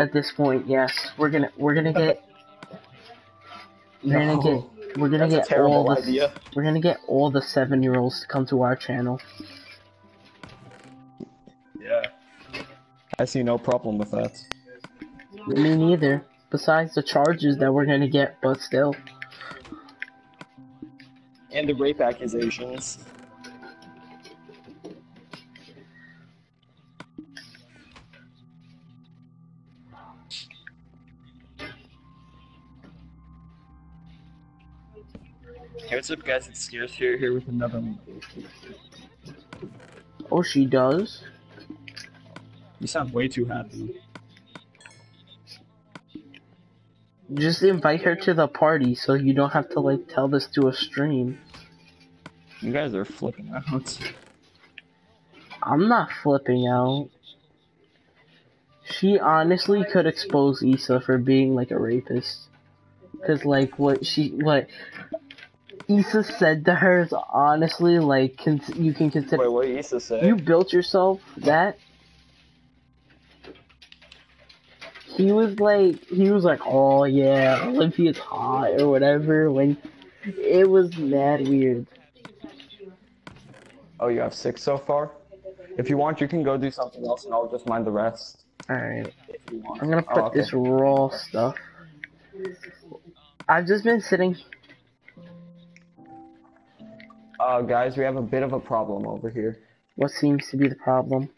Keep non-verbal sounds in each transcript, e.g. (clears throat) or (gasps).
At this point, yes, we're gonna we're gonna get we're gonna No. get we're gonna get all the idea. we're gonna get all the seven year olds to come to our channel. Yeah. I see no problem with that. Me neither. Besides the charges that we're gonna get, but still. And the rape accusations. What's up, guys? It's Scarce here, here with another one. Oh, she does. You sound way too happy. Just invite her to the party so you don't have to like tell this to a stream. You guys are flipping out. I'm not flipping out. She honestly could expose Issa for being like a rapist. Cause like what she what Issa said to her is honestly like cons- you can consider Wait, what Issa say? you built yourself that. He was like he was like oh yeah Olympia's hot or whatever when it was mad weird. Oh, you have six so far? If you want, you can go do something else and I'll just mind the rest. You want. I'm gonna Oh, put okay. this raw stuff. I've just been sitting. Uh, guys, we have a bit of a problem over here. What seems to be the problem?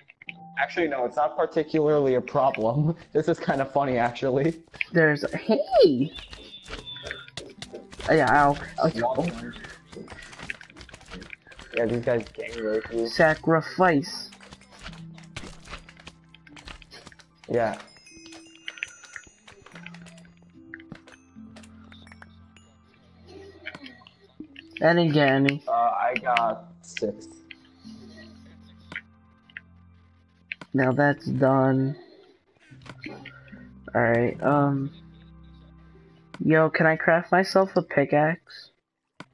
Actually, no, it's not particularly a problem. (laughs) This is kind of funny, actually. There's hey. Oh, yeah, ow. Oh, Yeah, these guys gang rape you. sacrifice. Yeah. And again, Uh, I got six. now that's done. Alright, um. Yo, can I craft myself a pickaxe?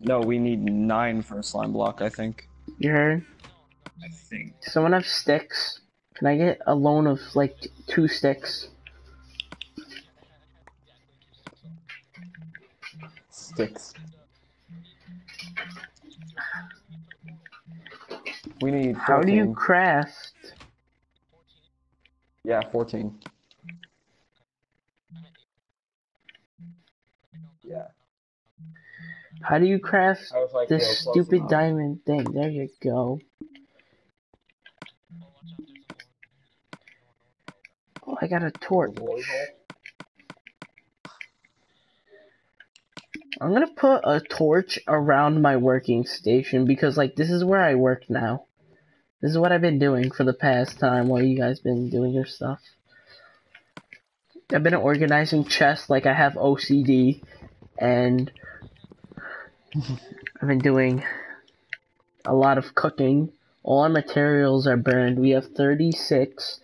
No, we need nine for a slime block, I think. You heard? I think. Does someone have sticks? Can I get a loan of like two sticks? Sticks. We need 14. How do you craft? Yeah, 14. Yeah. How do you craft like, this yo, stupid enough. diamond thing? There you go. Oh, I got a torch. I'm gonna put a torch around my working station because, like, this is where I work now. This is what I've been doing for the past time while you guys been doing your stuff. I've been organizing chests like I have OCD, and I've been doing a lot of cooking. All our materials are burned. We have 36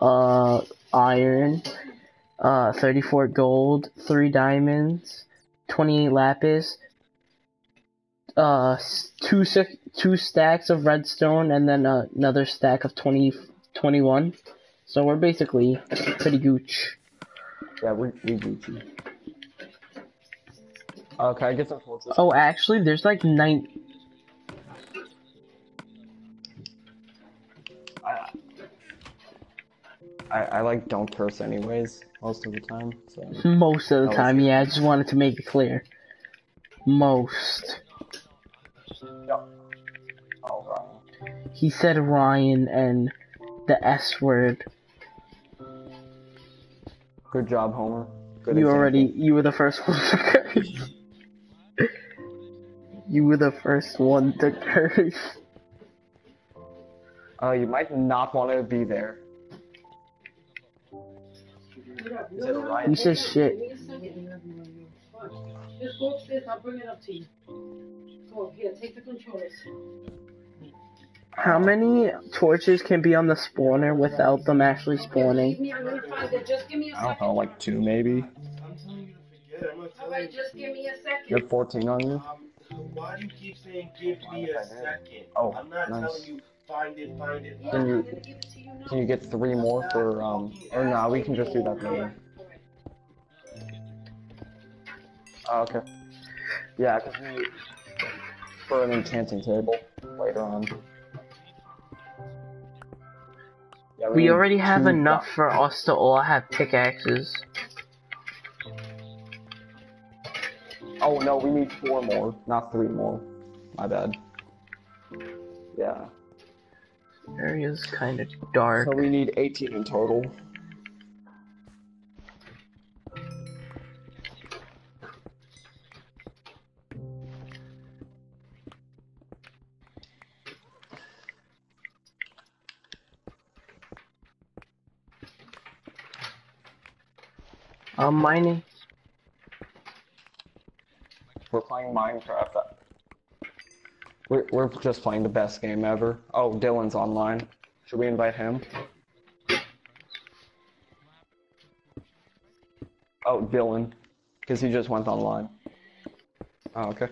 uh, iron, uh, 34 gold, 3 diamonds, 28 lapis, uh, s- two, stacks of redstone, and then uh, another stack of 20, 21. So we're basically pretty gooch. Yeah, we, we Gucci. Uh, can I get some torches? Oh, actually, there's like nine. I, I, I like don't curse anyways, most of the time, so. Most of the Oh. time, yeah. I just wanted to make it clear. Most. No. Wow. He said Ryan and the S word. Good job, Homer. Good you example. already, you were the first one to curse. (laughs) you were the first one to curse. Uh, you might not want to be there. it Ryan? You said shit. Just go upstairs, I'll bring it up to you. Go, here, take the controllers. How many torches can be on the spawner without them actually spawning? I'm gonna find it, just give me a I don't know, like two maybe. You to forget it. I'm not telling Alright, just give me a You have 14 on you? Um, why do you keep saying give me a second? Oh, I'm not nice. telling you Find it, find it. Can you- gonna give it to you now. Can you get three more for um? Or nah, we can just do that later. Oh, okay. Yeah, cause we for an enchanting table later on. Yeah, We need already have enough for us to all have pickaxes. Oh no, we need four more, not three more. My bad. Yeah. Area's kind of dark. So we need 18 in total. I'm mining. We're playing Minecraft. We're, we're just playing the best game ever. Oh, Dylan's online. Should we invite him? Oh, Dylan. Because he just went online. Oh, okay.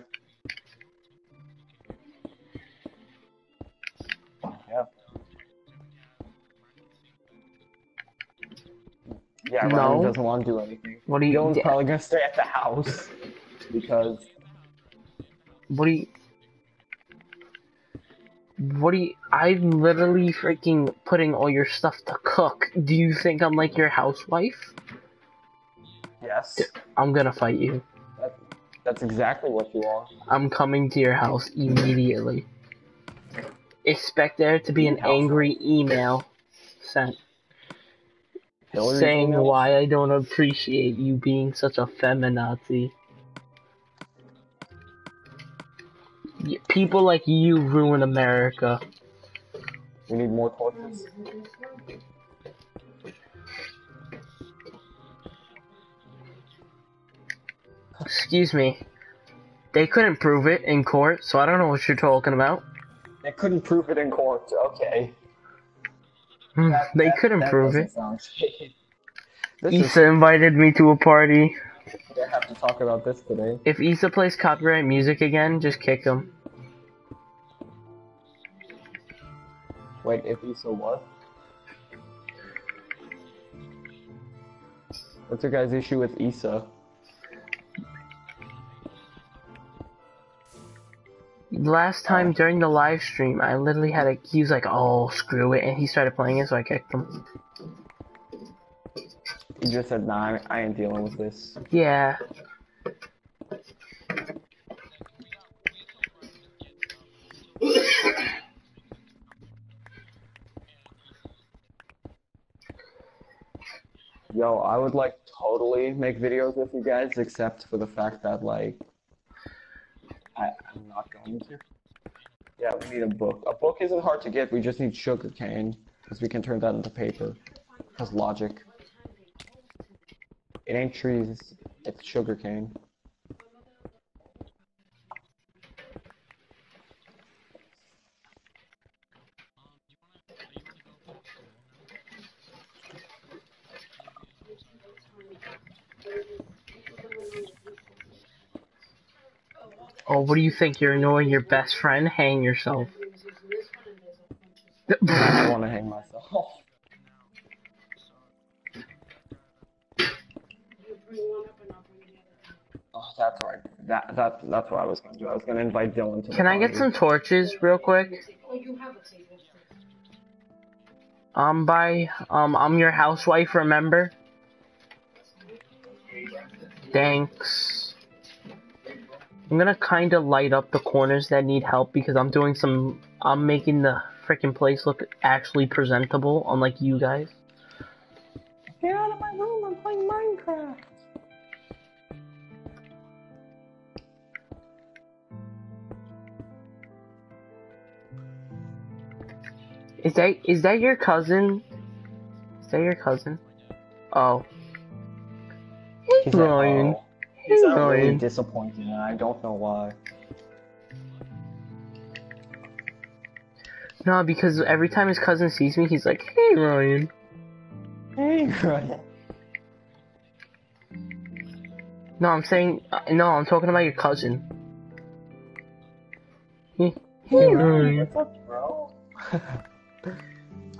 Yeah, No. Doesn't want to do anything. What do you? Dylan's probably gonna stay at the house because What do you? What do you? I'm literally freaking putting all your stuff to cook. Do you think I'm like your housewife? yes, I'm gonna fight you. that, that's exactly what you are. I'm coming to your house immediately. Expect there to be an angry email sent saying why I don't appreciate you being such a feminazi. People like you ruin America. We need more torches. Excuse me. They couldn't prove it in court, so I don't know what you're talking about. They couldn't prove it in court. Okay. Hmm, That- they that- couldn't that prove it. sound shady. This is, Issa invited me to a party. I have to talk about this today. If Issa plays copyright music again, just kick him. Wait, if you so what? What's your guys' issue with Issa? Last time oh. during the live stream, I literally had a. He was like, "Oh, screw it," and he started playing it, so I kicked him. You just said, nah, I, I ain't dealing with this. Yeah. Yo, I would like totally make videos with you guys, except for the fact that like I, I'm not going to. Yeah, we need a book. A book isn't hard to get. We just need sugar cane because we can turn that into paper. Because logic. It ain't trees. It's sugar cane. What do you think? You're annoying your best friend? Hang yourself. I want to hang myself. You bring one up and I'll bring the other. Oh, that's right. That that that's what I was gonna do. I was gonna invite Dylan to. the Can I get some torches real quick? Oh, you have a table. Um, by um, I'm your housewife. Remember? Thanks. I'm gonna kind of light up the corners that need help because I'm doing some. I'm making the freaking place look actually presentable, unlike you guys. Get out of my room! I'm playing Minecraft. Is that is that your cousin? Is that your cousin? Oh. Hey, He's like, Ryan. oh. Hey, really Ryan. disappointed, and I don't know why. No, because every time his cousin sees me, he's like, "Hey, Ryan." Hey, Ryan. No, I'm saying uh, no. I'm talking about your cousin. Hey, hey, Ryan. What's up, bro? (laughs)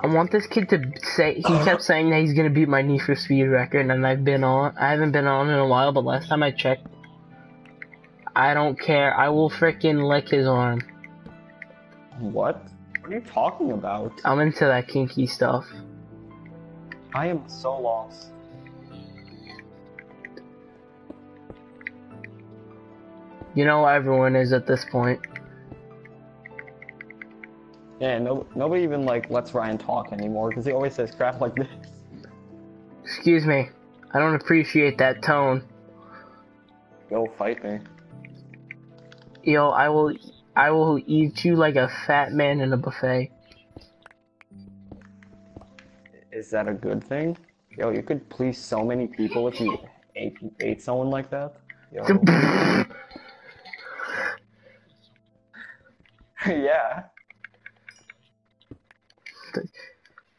I want this kid to say. He kept (sighs) saying that he's gonna beat my Need for Speed record, and I've been on. I haven't been on in a while, but last time I checked, I don't care. I will frickin' lick his arm. What? What are you talking about? I'm into that kinky stuff. I am so lost. You know, everyone is at this point. Yeah, no, nobody even like lets Ryan talk anymore because he always says crap like this. Excuse me. I don't appreciate that tone. Go fight me. Yo, I will. I will eat you like a fat man in a buffet. Is that a good thing? Yo, you could please so many people if you ate, ate someone like that. Yo. (laughs) (laughs) yeah.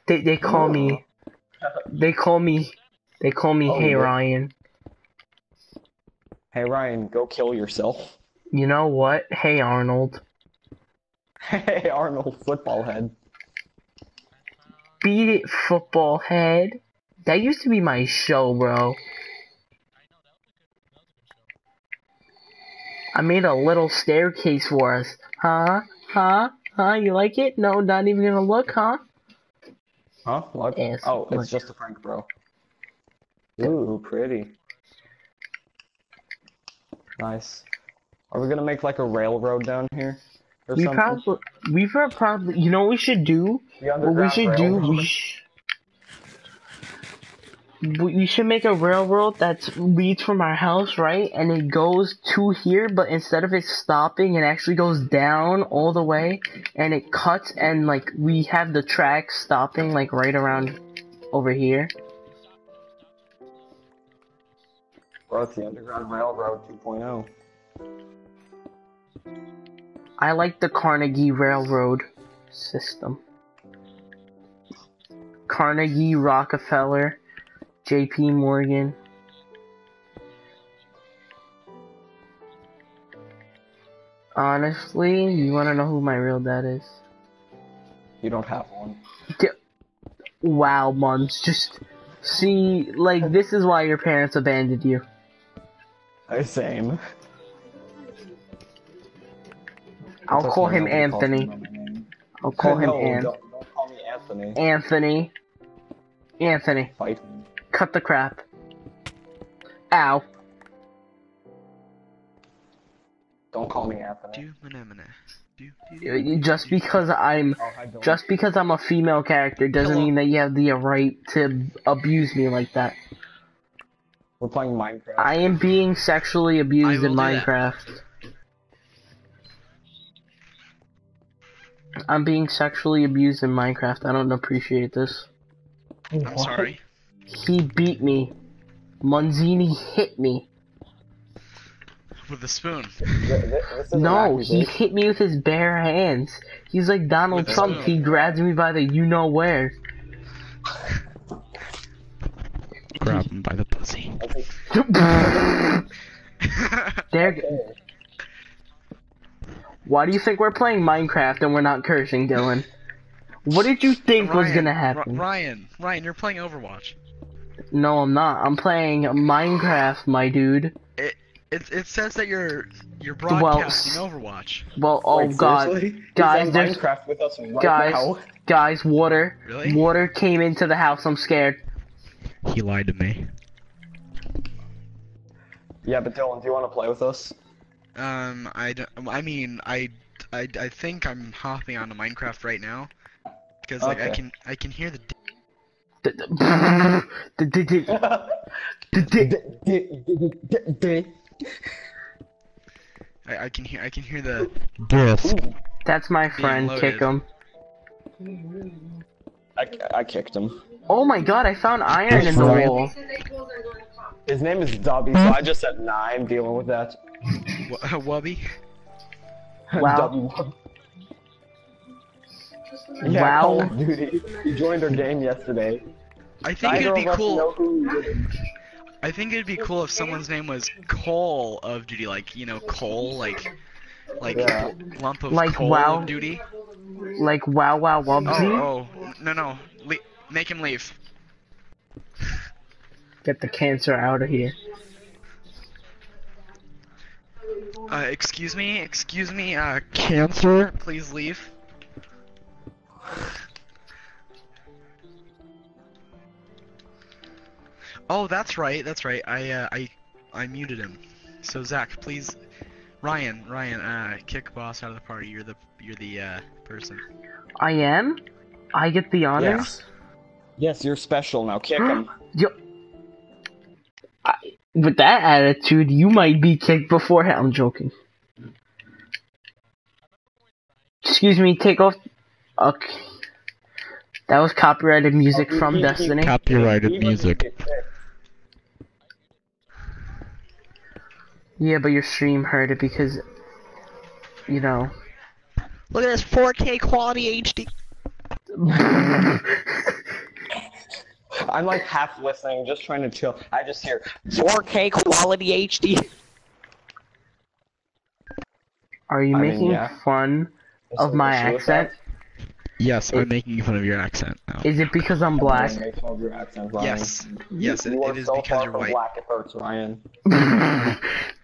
They they call me. They call me. They call me Oh, Hey yeah. Ryan. Hey Ryan, go kill yourself. You know what? Hey Arnold. (laughs) Hey Arnold, football head. Beat it, football head. That used to be my show, bro. I made a little staircase for us. Huh? Huh? Huh? You like it? No, not even gonna look, huh? Huh? What? Yes, oh, look. it's just a prank, bro. Ooh, pretty. Nice. Are we gonna make like a railroad down here? Or We something? probably, we pro- probably, you know what we should do? The What we underground should do, we sh- we should make a railroad that leads from our house, right? And it goes to here, but instead of it stopping, it actually goes down all the way, and it cuts, and like we have the tracks stopping like right around over here. Bro, it's the Underground Railroad oh. 2.0. I like the Carnegie Railroad system. Carnegie, Rockefeller, J.P. Morgan. Honestly, you want to know who my real dad is? You don't have one. Wow, months. Just see, like, this is why your parents abandoned you. Same. I'll call him nobody calls me Anthony. I'll call (laughs) him no, An- don't, don't call me Anthony. Anthony. Anthony, Fight me. Cut the crap. Ow. Don't call me Anthony. Do manemane. Do, do, Y- uh, y- Just because I'm Oh, I don't. just because I'm a female character doesn't Hello. mean that you have the right to abuse me like that. We're playing Minecraft. I am being sexually abused in will do that. Minecraft. I'm being sexually abused in Minecraft. I don't appreciate this. I'm sorry. He beat me. Munzini hit me. With a spoon. Th- th- this is an No, he hit me with his bare hands. He's like Donald With Trump. He grabs me by the you know where. Grab him by the pussy. (laughs) there. Why do you think we're playing Minecraft and we're not cursing, Dylan? What did you think was gonna Ri- happen? Ryan, Ryan, you're playing Overwatch. No, I'm not. I'm playing Minecraft, my dude. It it it says that you're you're Well, broadcasting s- Overwatch. Well, oh Wait, god, seriously? Guys, there's- Minecraft with us right guys, now. guys, water, Really? water came into the house. I'm scared. He lied to me. Yeah, but Dylan, do you want to play with us? Um, I don't, I mean, I, I, I think I'm hopping onto Minecraft right now because like I can I can hear the I, I can hear I can hear the disc. That's my friend. loaded. Kick him. I, I kicked him. Oh my god, I found iron in the wall. Said they closed are going to pop. His name is Dubby, so I just said nah, I'm dealing with that. (laughs) Wubby. (laughs) Wow. Dubby. Just Yeah, Wow. Call of Duty. He joined our game yesterday. I think Neither it'd be of us know cool. who he is. I think it'd be cool if someone's name was Cole of Duty, like you know Cole, like like Yeah. lump of Like coal WoW? of duty. Like wow wow Oh, oh, no, no. Le- make him leave. Get the cancer out of here. Uh, excuse me, excuse me, uh, cancer, please leave. Oh, that's right, that's right. I, uh, I, I muted him. So Zach, please, Ryan, Ryan, uh, kick boss out of the party. You're the, you're the, uh, person. I am. I get the honors. Yes, you're special now. Kick him. (gasps) Yo. I, with that attitude, you might be kicked beforehand. I'm joking. Excuse me, take off. Okay. That was copyrighted music Oh, from he- he- Destiny. Copyrighted Even if you get kicked. Yeah, but your stream heard it because, you know. Look at this 4K quality HD. (laughs) I'm like half listening, just trying to chill. I just hear 4K quality HD. Are you I mean, making yeah. fun of my accent? Yes, I'm making fun of your accent now. Is it because I'm black? Make fun of your accent, Ryan. Yes, yes, it, you are it is so because you're white. black it hurts, Ryan. (laughs)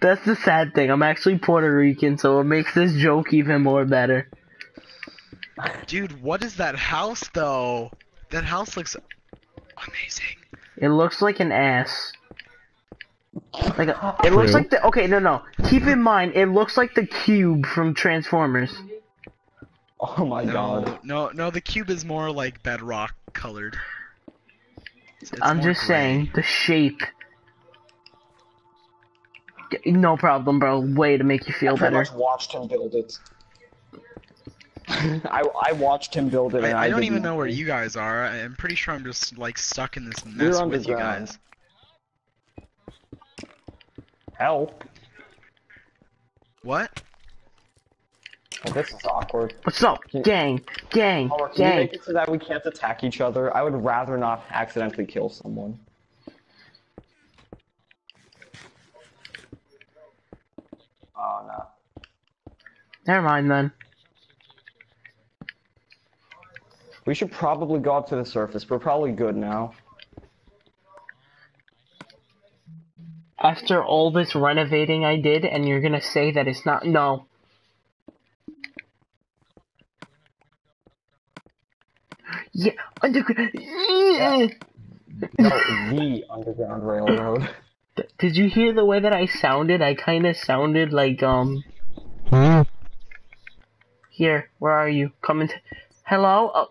That's the sad thing. I'm actually Puerto Rican, so it makes this joke even more better. Dude, what is that house though? That house looks amazing. It looks like an ass. Like a, it looks like the okay no no. Keep in mind it looks like the cube from Transformers. (laughs) Oh my god. No, no, no. The cube is more like bedrock colored. It's- it's I'm just gray. saying the shape. No problem, bro. Way to make you feel I better. (laughs) I watched him build it. I I watched him build it. and I, I don't did even know where you guys are. I- I'm pretty sure I'm just like stuck in this mess with you guys. Help. What? Oh, this is awkward. What's up, Can- gang, gang, can you gang? make it so that we can't attack each other? I would rather not accidentally kill someone. Oh no. Never mind then. We should probably go up to the surface. We're probably good now. After all this renovating I did, and you're gonna say that it's not no. Yeah, underground. No, the Underground Railroad. (laughs) Did you hear the way that I sounded? I kind of sounded like um. Here, where are you? Coming. To... Hello. Uh,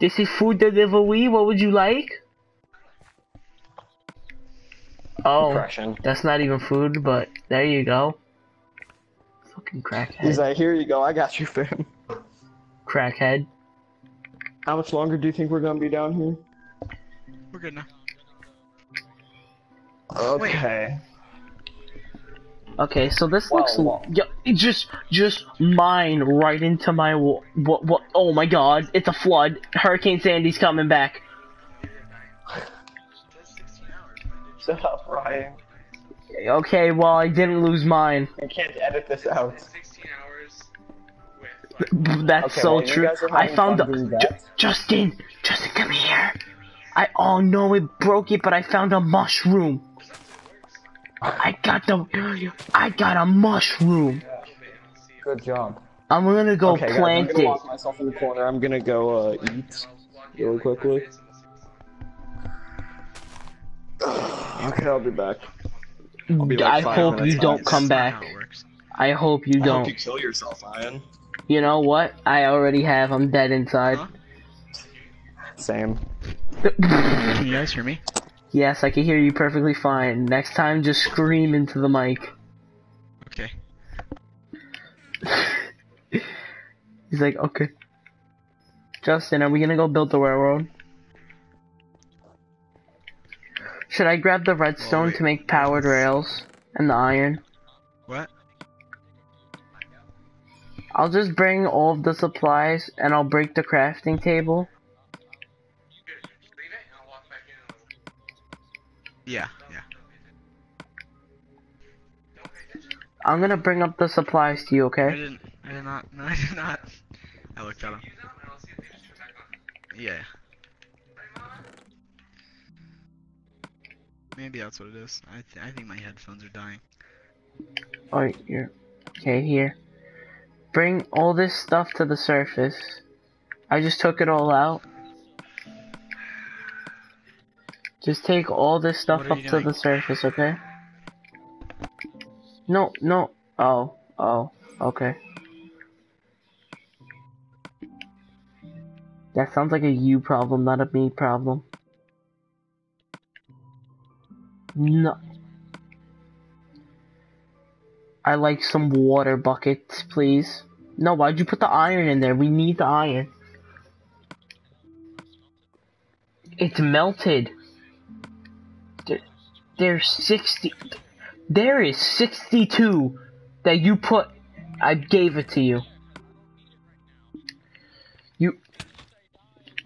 this is food delivery. What would you like? Oh, Depression. that's not even food, but there you go. Fucking crackhead. He's like, here you go. I got you, fam. Crackhead. How much longer do you think we're gonna be down here? We're good now. Okay. Okay, so this Wow, looks wow. yeah, it just just mine right into my what what oh my god, it's a flood. Hurricane Sandy's coming back. Shut up, Ryan. Okay, well I didn't lose mine. You can't edit this out. 16 hours That's Okay, so well, true. I found the a Ju- Justin, Justin, come here. I oh no, it broke it, but I found a mushroom. I got the I got a mushroom. Good job. I'm gonna go okay, plant guys, I'm gonna it. lock myself in the corner. I'm gonna go uh, eat really quickly. (sighs) okay, I'll be back. be like I hope you minutes don't come back. how it works. I hope you don't. hope you kill yourself, Ryan. You know what? I already have. I'm dead inside. Huh? Same. (laughs) Can you guys hear me? yes, I can hear you perfectly fine. Next time, just scream into the mic. Okay. (laughs) He's like, okay. Justin, are we gonna go build the railroad? Should I grab the redstone wait. to make powered rails and the iron? I'll just bring all of the supplies and I'll break the crafting table. Yeah, yeah. I'm gonna bring up the supplies to you, I okay? didn't. I did not. (laughs) No, I did not. I looked at him. Yeah. Maybe that's what it is. I th I think my headphones are dying. Oh, Alright, here. Okay, here. Bring all this stuff to the surface. I just took it all out. Just take all this stuff up to doing? the surface, okay? No, no. Oh, oh, okay. That sounds like a you problem, not a me problem. No. I like some water buckets, please. No, why'd you put the iron in there? We need the iron. It's melted. There- There's 60. There is 62 that you put. I gave it to you. You.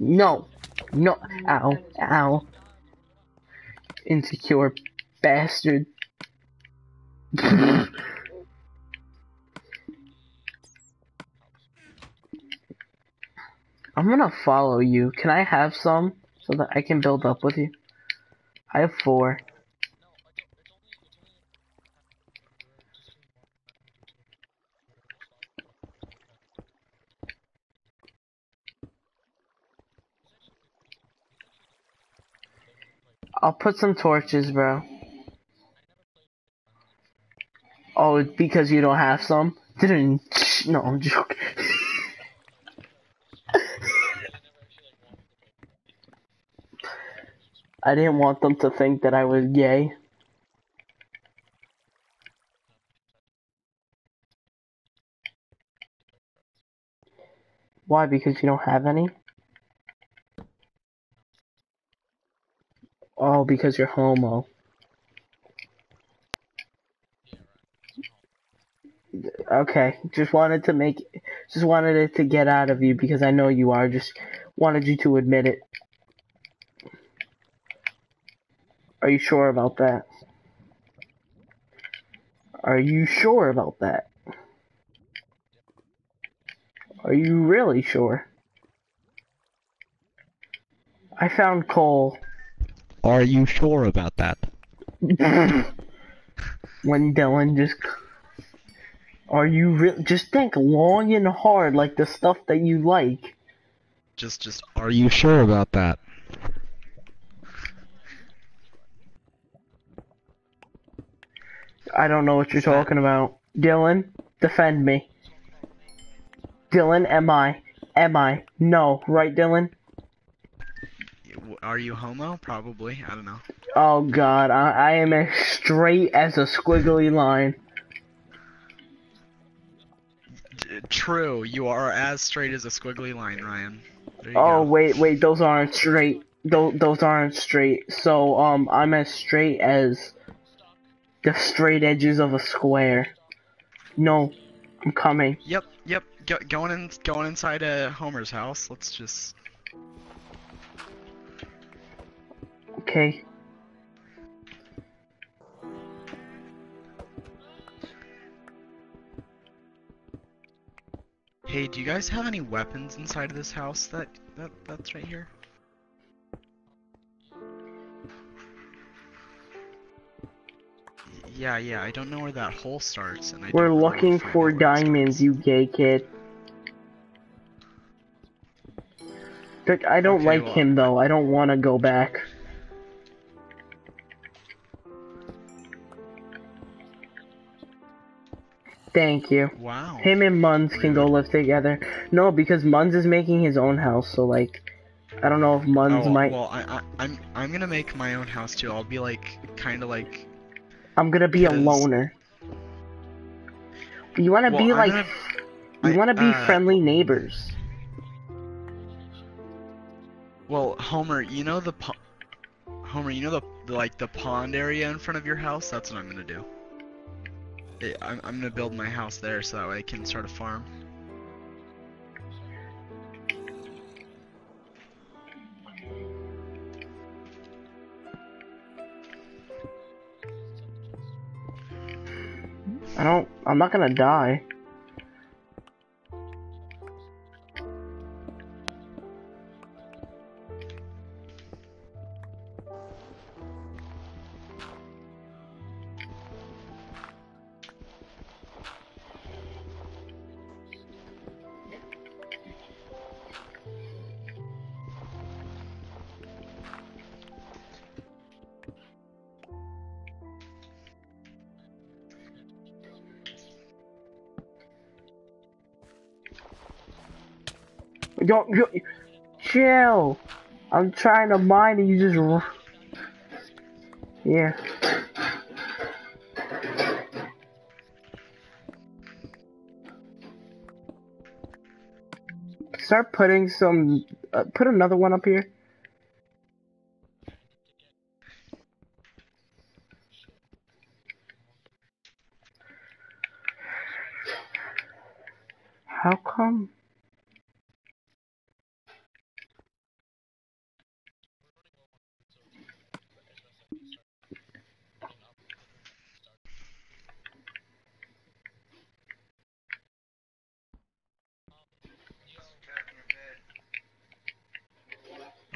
No. No. Ow. Ow. Insecure bastard. (laughs) I'm gonna follow you. Can I have some so that I can build up with you? I have four. I'll put some torches, bro. Oh, because you don't have some? Didn't. (laughs) No, I'm joking. I didn't want them to think that I was gay. Why? Because you don't have any? Oh, because you're homo. Okay, just wanted to make, just wanted it to get out of you because I know you are. Just wanted you to admit it. Are you sure about that? Are you sure about that? Are you really sure? I found coal. Are you sure about that? (laughs) when Dylan just. Are you real? Just think long and hard, like the stuff that you like. Just, just, are you sure about that? I don't know what you're talking about. Dylan, defend me. Dylan, am I? Am I? No, right, Dylan? Are you homo? Probably. I don't know. Oh god, I, I am as straight as a squiggly line. D- true. You are as straight as a squiggly line, Ryan. Oh go. wait, wait, those aren't straight. Those those aren't straight. So um, I'm as straight as the straight edges of a square. No, I'm coming. Yep, yep. Go, going in, going inside uh, Homer's house. Let's just. Okay. Hey, do you guys have any weapons inside of this house? That that that's right here. Yeah, yeah. I don't know where that hole starts, and I. We're looking for diamonds, you gay kid. I don't Okay, like well- him though. I don't want to go back. Thank you. Wow. Him and Muns can go live together. No, because Muns is making his own house, so like, I don't know if Muns Oh, might. well, I, I, I'm I'm gonna make my own house too. I'll be like, kind of like. I'm gonna be a loner. You want to Well, be like, gonna- you I- want to be uh, friendly neighbors. Well, Homer, you know the Homer, you know the, the like the pond area in front of your house. That's what I'm gonna do. I'm I'm gonna build my house there so that way I can start a farm. I don't. I'm not gonna die. Don't, you, chill. I'm trying to mine and you just. Yeah. Start putting some. Uh, put another one up here. How come?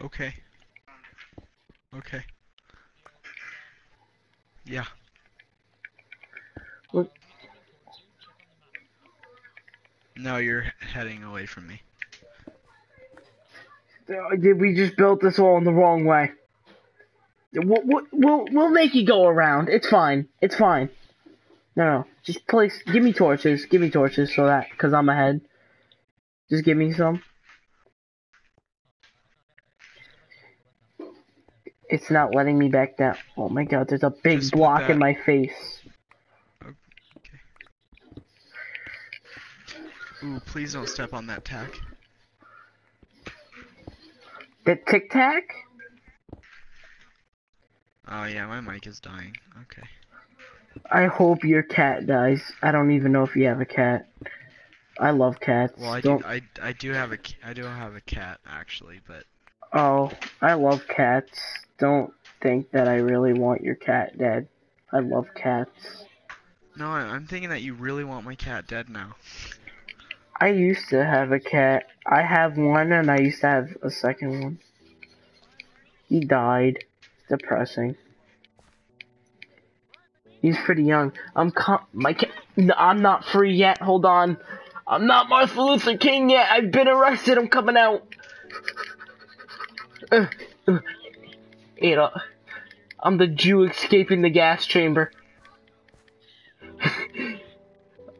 Okay. Okay. Yeah. What? No, you're heading away from me. Uh, Did we just build this all in the wrong way? We'll, we'll, we'll, we'll make you go around. It's fine. It's fine. No, no. Just place. Give me torches. Give me torches so that, because I'm ahead. Just give me some. It's not letting me back down. Oh my god, there's a big Just block in my face. Ooh, please don't step on that tack. The tic tac? Oh yeah, my mic is dying. Okay. I hope your cat dies. I don't even know if you have a cat. I love cats. Well, I don't do. I, I do have a I do have a cat actually, but Oh, I love cats. Don't think that I really want your cat dead. I love cats. no, I'm thinking that you really want my cat dead now. I used to have a cat. I have one and I used to have a second one. He died. It's Depressing. He's pretty young. I'm com- my cat. No, I'm not free yet. Hold on. I'm not Martin Luther King yet. I've been arrested. I'm coming out. Uh, uh, you know, I'm the Jew escaping the gas chamber. (laughs)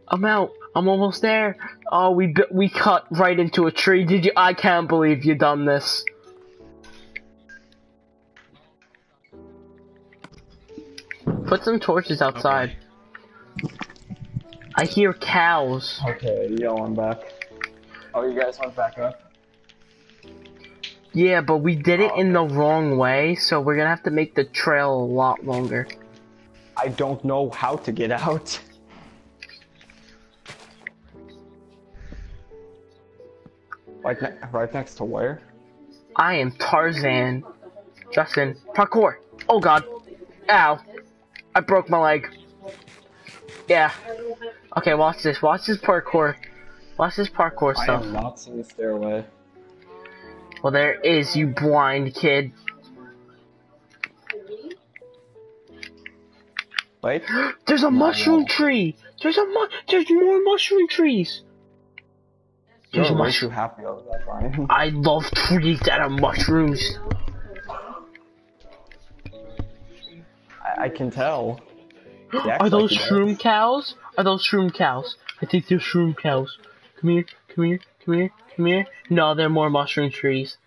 I'm out. I'm almost there. Oh, we we cut right into a tree. Did you? I can't believe you done this. Put some torches outside. I hear cows. Okay, yo, I'm back. Oh, you guys went back up? Yeah, but we did it oh, in the wrong way, so we're gonna have to make the trail a lot longer. I don't know how to get out. (laughs) Right, ne- right next to where? I am Tarzan. Justin, parkour. Oh god. Ow. I broke my leg. Yeah. Okay, watch this. Watch this parkour. Watch this parkour stuff. I am not seeing the stairway. Well, there is, you blind kid. Wait. (gasps) There's a No, mushroom no. tree. There's a mu- There's more mushroom trees. There's a too happy over that, Brian. I love trees that are mushrooms. I, I can tell. (gasps) Are those like does. shroom cows? Are those shroom cows? I think they're shroom cows. Come here, come here, come here, come here. No, they're more mushroom trees.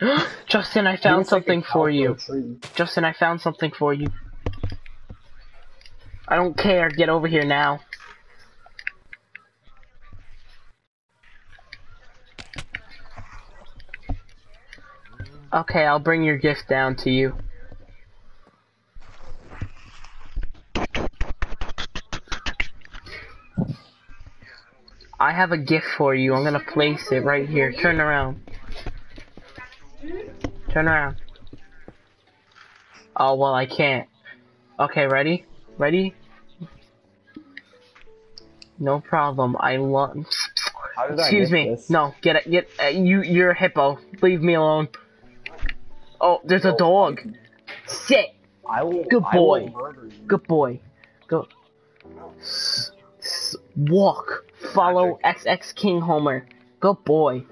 (gasps) Justin, I found Looks like something for you. tree. Justin, I found something for you. I don't care. Get over here now. Okay, I'll bring your gift down to you. I have a gift for you. I'm gonna place it right here. Turn around. Turn around. Oh, well, I can't. Okay, ready? Ready? No problem. I love. Did I Excuse me. this? No, get it. Get uh, you. You're a hippo. Leave me alone. Oh, there's a Oh, dog. Sit. I will, Good will boy. murder you. Good boy. Go. S- s- walk. Follow XX King Homer. Good boy.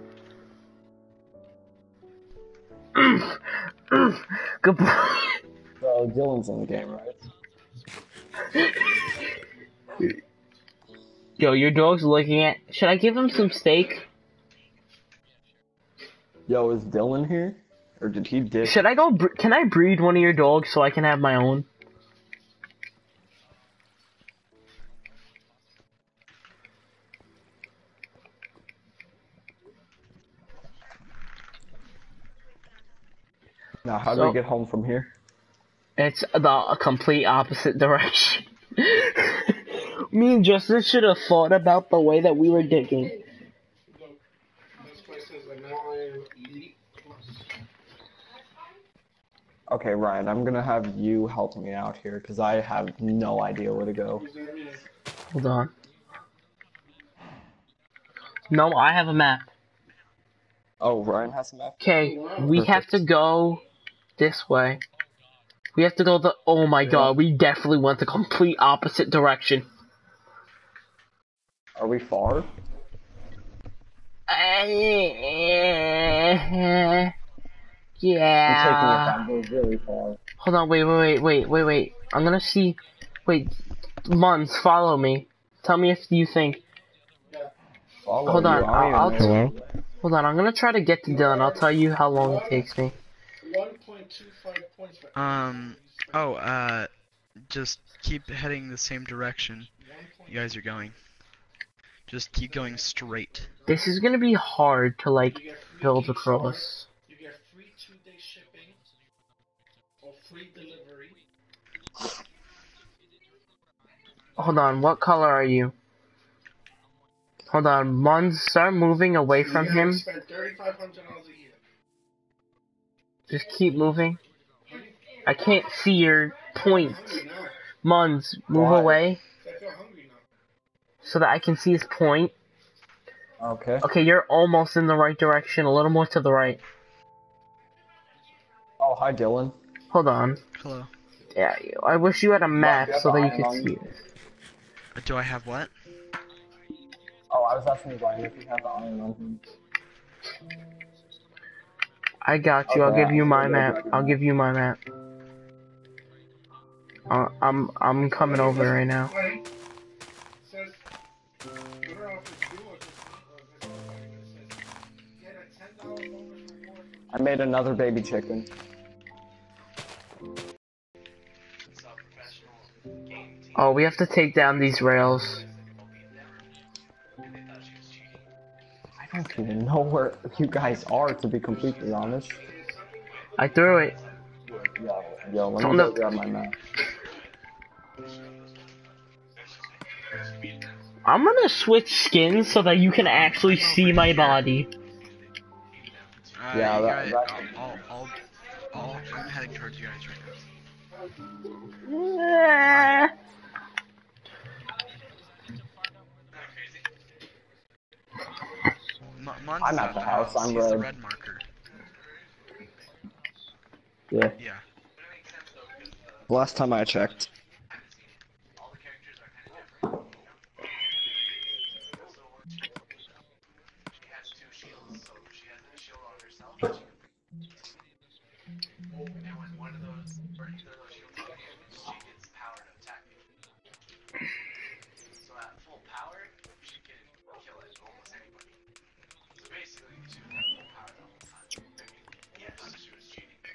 (clears throat) Good boy. Bro, Dylan's in the game, right? Yo, your dog's looking at. Should I give him some steak? Yo, is Dylan here? Or did he dip? Should I go? Bre- can I breed one of your dogs so I can have my own? Now, how do we get home from here? It's the complete opposite (laughs) direction. Me and Justin should have thought about the way that we were digging. Look, this place says like now I am elite plus. Okay, Ryan, I'm gonna have you help me out here because I have no idea where to go. What does that mean? Hold on. No, I have a map. Oh, Ryan has a map. Okay, we have to go this way. We have to go the. Oh my god, we definitely went the complete opposite direction. Are we far? (laughs) Yeah. I'm taking it that goes really far. Hold on, wait, wait, wait, wait, wait, wait. I'm gonna see. Wait, Muns, follow me. Tell me if you think. Follow Hold on, I'll, I'll- know. Hold on, I'm gonna try to get to Dylan. I'll tell you how long it takes me. 1.25 points for Um. Oh. Uh. Just keep heading the same direction you guys are going. Just keep going straight. This is gonna be hard to like You get free build gift across. cards, You get free two-day shipping or free delivery. Hold on, what color are you? Hold on, Muns, start moving away from him. Spend thirty-five hundred dollars a year. Just keep moving. I can't see your point. Hungry now. Muns, move Why? away I feel hungry now. so that I can see his point. Okay. Okay, you're almost in the right direction, a little more to the right. Oh, hi, Dylan. Hold on. Hello. Yeah, I wish you had a map so that you could see you? it. Uh, Do I have what? Oh, I was asking Ryan if you have the iron on him. I got you. I'll give you my map. I'll give you my map. Uh, I'm I'm coming over right now. I made another baby if it's Oh, we have to take down these rails. I don't even know where you guys are, to be completely honest. I threw it. Yo, yo, let me go grab my map. I'm gonna switch skins so that you can actually see my body. Uh, Yeah, that- guys, that- I'll, I'll, I'll, I'm heading towards you guys right now. M- Mun's I'm at the house, I'm He's the red. red marker. Yeah. Yeah. Last time I checked.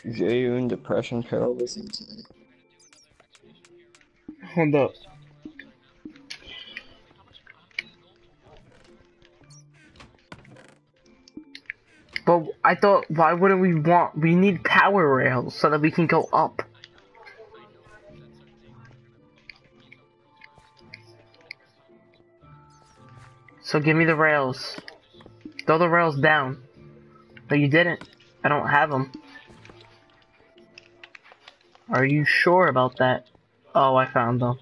Jayun, depression, paralysis. Hold up. But I thought, why wouldn't we want? We need power rails so that we can go up. So give me the rails. Throw the rails down. No, you didn't. I don't have them. Are you sure about that? Oh, I found them.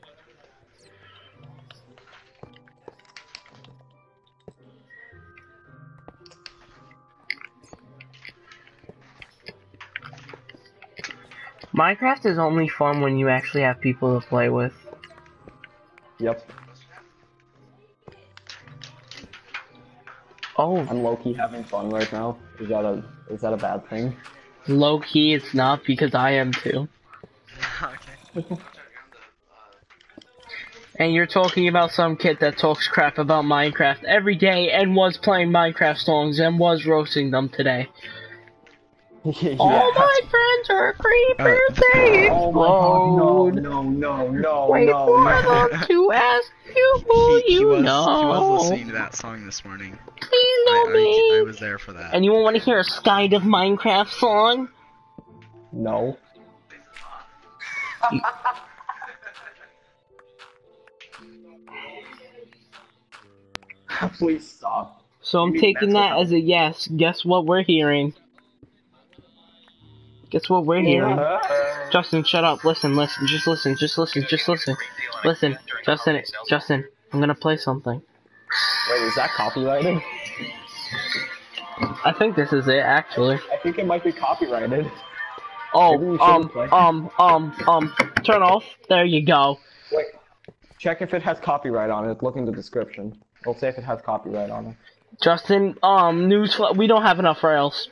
Minecraft is only fun when you actually have people to play with. Yep. Oh, I'm low key having fun right now. Is that a is that a bad thing? low key, it's not because I am too. Okay. And you're talking about some kid that talks crap about Minecraft every day and was playing Minecraft songs and was roasting them today. (laughs) yeah. All my friends are creepers, uh, they Oh my god, explode. no, no, no, no, Wait no, for no. (laughs) them to ask you who he, he was know. he was listening to that song this morning. Please I, know I, me. I was there for that. And you want to hear a Sky of Minecraft song? No. (laughs) Please stop. So I'm taking that with as a yes. Guess what we're hearing? Guess what we're hearing? Justin, shut up. Listen, listen, just listen, just listen, just listen. Listen, Justin, Justin, I'm gonna play something. Wait, is that copyrighted? I think this is it, actually. I think it might be copyrighted. Maybe Oh, um, um, um, um, turn off. There you go. Wait. Check if it has copyright on it. Look in the description. It'll say if it has copyright on it. Justin, um, news, we don't have enough rails.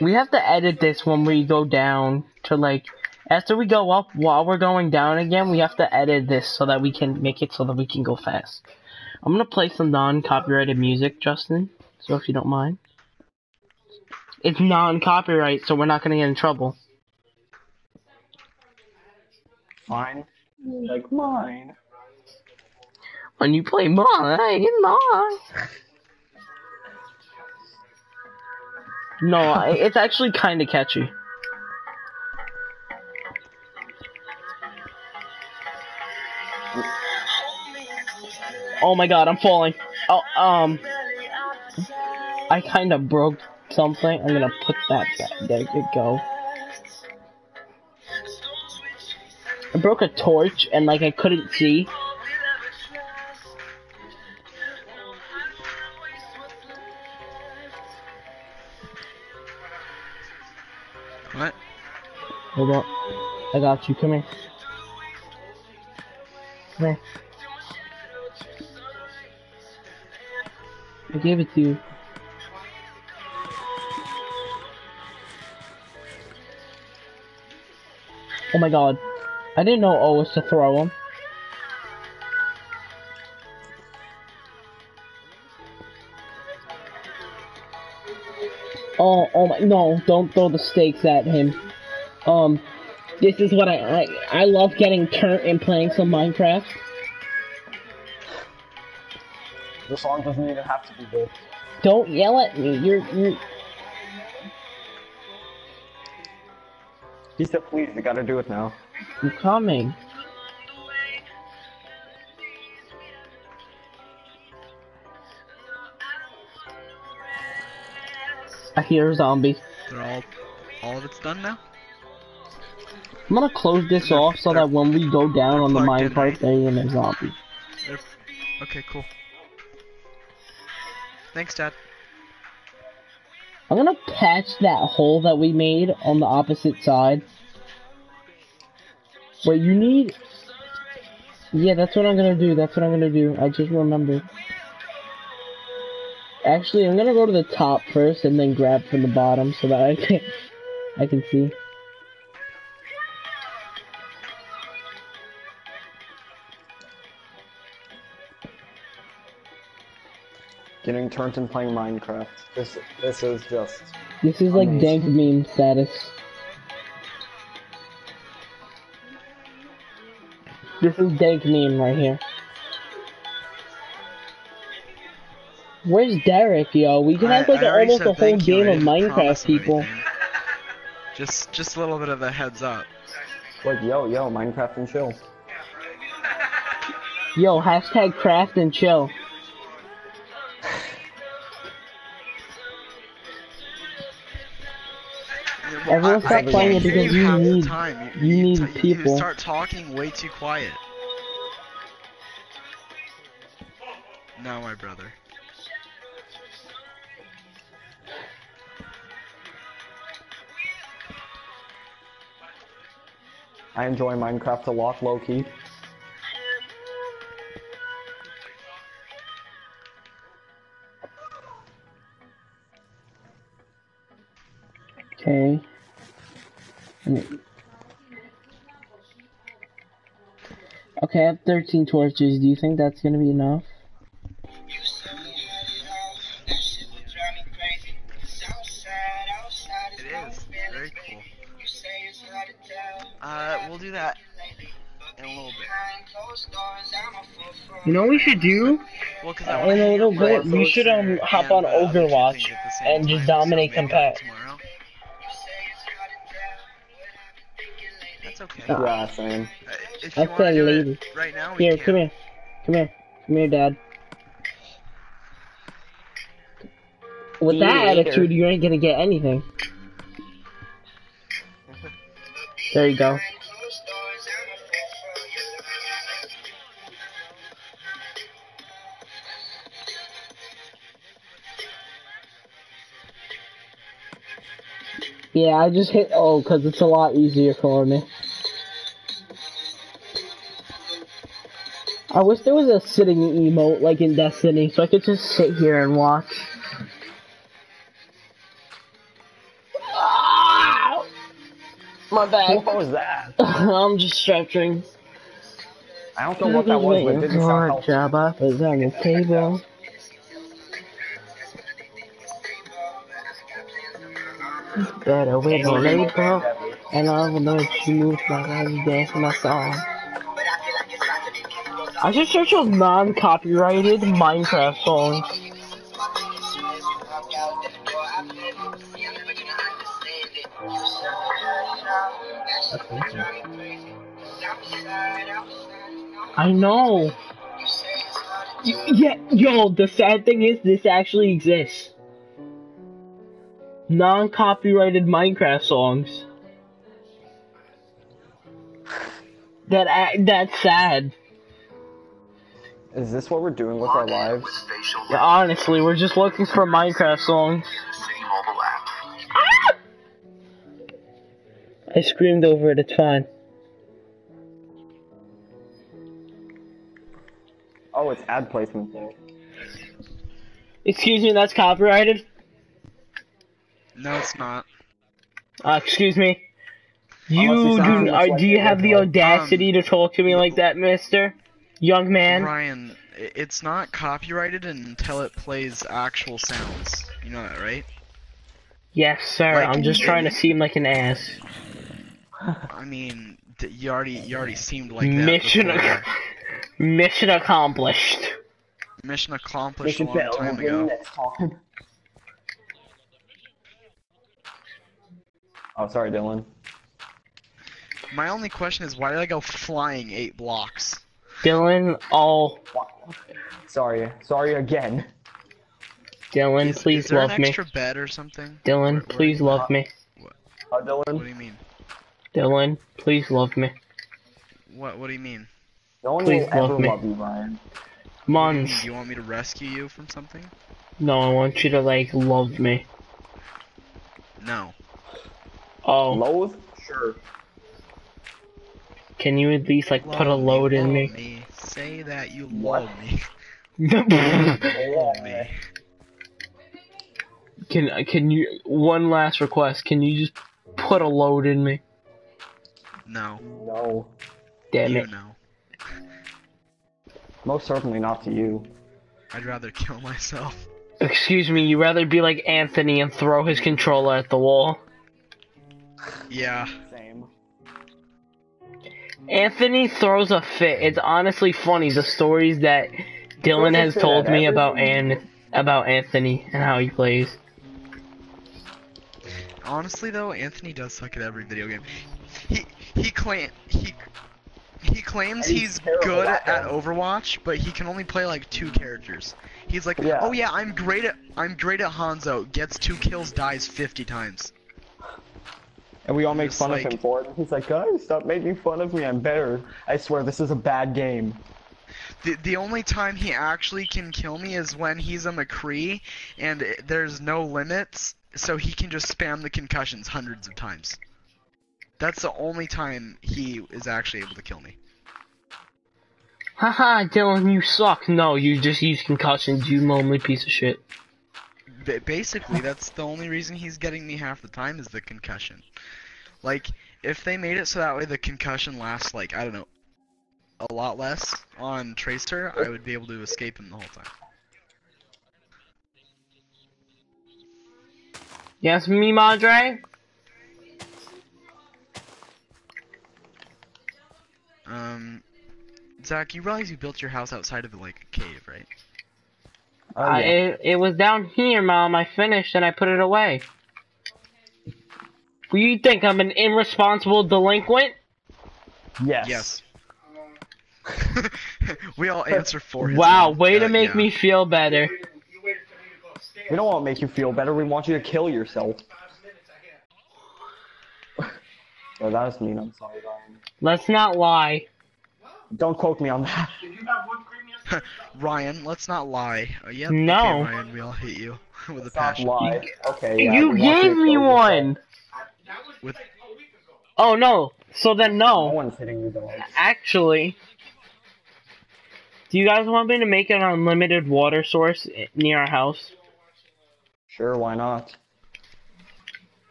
we have to edit this when we go down to like, after we go up while we're going down again, we have to edit this so that we can make it so that we can go fast. I'm gonna play some non-copyrighted music, Justin, so if you don't mind. It's non-copyright, so we're not gonna get in trouble. Fine. Like mine. When you play mine, mine. No, it's actually kind of catchy. Oh my god, I'm falling. Oh, um, I kind of broke something. I'm gonna put that back. There you go. I broke a torch and like I couldn't see. What? Hold up. I got you. Come here. Come here. I gave it to you. Oh my god. I didn't know O was to throw him. Oh, oh my, no, don't throw the stakes at him. Um, this is what I, I, I love getting turned and playing some Minecraft. The song doesn't even have to be good. Don't yell at me, you're, you're, He said, please, you gotta do it now. I'm coming. I hear a zombie. They're all all of it's done now? I'm gonna close this off so that when we go down on the plugged in, minecart, right? there ain't a zombie. They're Okay, cool. Thanks, Dad. I'm gonna patch that hole that we made on the opposite side. Wait, you need... Yeah, that's what I'm gonna do, that's what I'm gonna do. I just remembered. Actually, I'm gonna go to the top first and then grab from the bottom so that I can, I can see. Getting turned and playing Minecraft. This this is just This is like Amazing. dank meme status. This is dank meme right here. Where's Derek, yo? We can have like I a, almost a whole game of Minecraft people. Just just a little bit of a heads up. like yo yo Minecraft and chill. Yo, hashtag craft and chill. Everyone stop I playing it because you the need- time. you need people. You start talking way too quiet. Now my brother. I enjoy Minecraft a lot, low key. Okay. And it- Okay, I have 13 torches. Do you think that's gonna be enough? It is. Very cool. Uh, we'll do that in a little bit. You know what we should do? Well, Uh, in a little bit, we should, um, hop and on the other two Overwatch things at the same and just dominate so maybe okay. Yeah, same. Uh, if you That's wanna that lady. right now, we Here, can. come here. Come here. Come here, Dad. With that See you later. attitude, you ain't gonna get anything. There you go. Yeah, I just hit O because it's a lot easier for me. I wish there was a sitting emote like in Destiny so I could just sit here and watch. Ah! (laughs) My back. What was that? (laughs) I'm just stretching. I don't know what that was, but it didn't sound Hard healthy. job offers on the table. Better with a label, and all the notes she moves like I was dancing my song. I should search up non-copyrighted Minecraft songs. I know. Yeah, yo, the sad thing is this actually exists. Non-copyrighted Minecraft songs. That that's sad. Is this what we're doing with our lives? Yeah, honestly, we're just looking for Minecraft songs. Ah! I screamed over it, it's fine. Oh, it's ad placement there. Excuse me, that's copyrighted? No, it's not. Uh, excuse me. You you do, uh, do you have the original. audacity to talk to me like that, mister? Young man? Ryan, it's not copyrighted until it plays actual sounds. You know that, right? Yes, sir. Like, I'm just trying to seem like an ass. I mean, you already you already seemed like that. Mission, before. ac- (laughs) mission accomplished. Mission accomplished Mission a long time ago. (laughs) Oh, sorry, Dylan. My only question is, why did I go flying eight blocks? Dylan, oh, Sorry, sorry again. Dylan, Is, please is there love an me. extra bed or something? Dylan, Where- where- please love me. Oh, What do you mean? Dylan, please love me. What What do you mean? No one Please will ever love me. love you, Ryan. What do you mean? Mons, Do you want me to rescue you from something? no, I want you to, like, love me. No. Oh, Loathe? Sure. Can you at least, like, put a Love me, load in love me? Say that you What? love me. Yeah. (laughs) Love me. Can can you one last request? Can you just put a load in me? No. No. Damn you it. know. (laughs) Most certainly not to you. I'd rather kill myself. Excuse me, you rather be like Anthony and throw his controller at the wall. Yeah. Same. Anthony throws a fit. It's honestly funny the stories that Dylan has told me about everything. An about Anthony and how he plays. Honestly though, Anthony does suck at every video game. He he claim he he claims And he's he's good at at. Overwatch, but he can only play like two characters. He's like, Yeah. "Oh yeah, I'm great at I'm great at Hanzo. Gets two kills, dies 50 times." And we all make fun like- of him for it. He's like, guys, stop making fun of me. I'm better. I swear, this is a bad game. The the only time he actually can kill me is when he's a McCree and it- there's no limits, so he can just spam the concussions hundreds of times. That's the only time he is actually able to kill me. Haha, Dylan, you suck. No, you just use concussions, you lonely piece of shit. Ba- basically, that's the only reason he's getting me half the time is the concussion. Like, if they made it so that way the concussion lasts like I don't know, a lot less on Tracer, I would be able to escape him the whole time. Yes, me, Madre? Um, Zach, you realize you built your house outside of like a cave, right? Oh, I, it, it was down here, Mom. I finished and I put it away. Do you think I'm an irresponsible delinquent? yes. Yes. (laughs) (laughs) we all answer for his Wow, mom. way to Uh, make yeah. me feel better. You waited for me to go upstairs. We don't want to make you feel better. We want you to kill yourself. Five minutes I had. Oh, that was mean. I'm sorry, Ryan. Let's not lie. Don't quote me on that. Did you have whipped cream yesterday? Ryan, let's not lie. Uh, yep, No. Okay, Ryan, we all hate you (laughs) with a Stop passion. lie. Okay. yeah, you gave me one. With- like a week ago. Oh no. So then No no. one's hitting you though. Actually, do you guys want me to make an unlimited water source near our house? Sure, why not?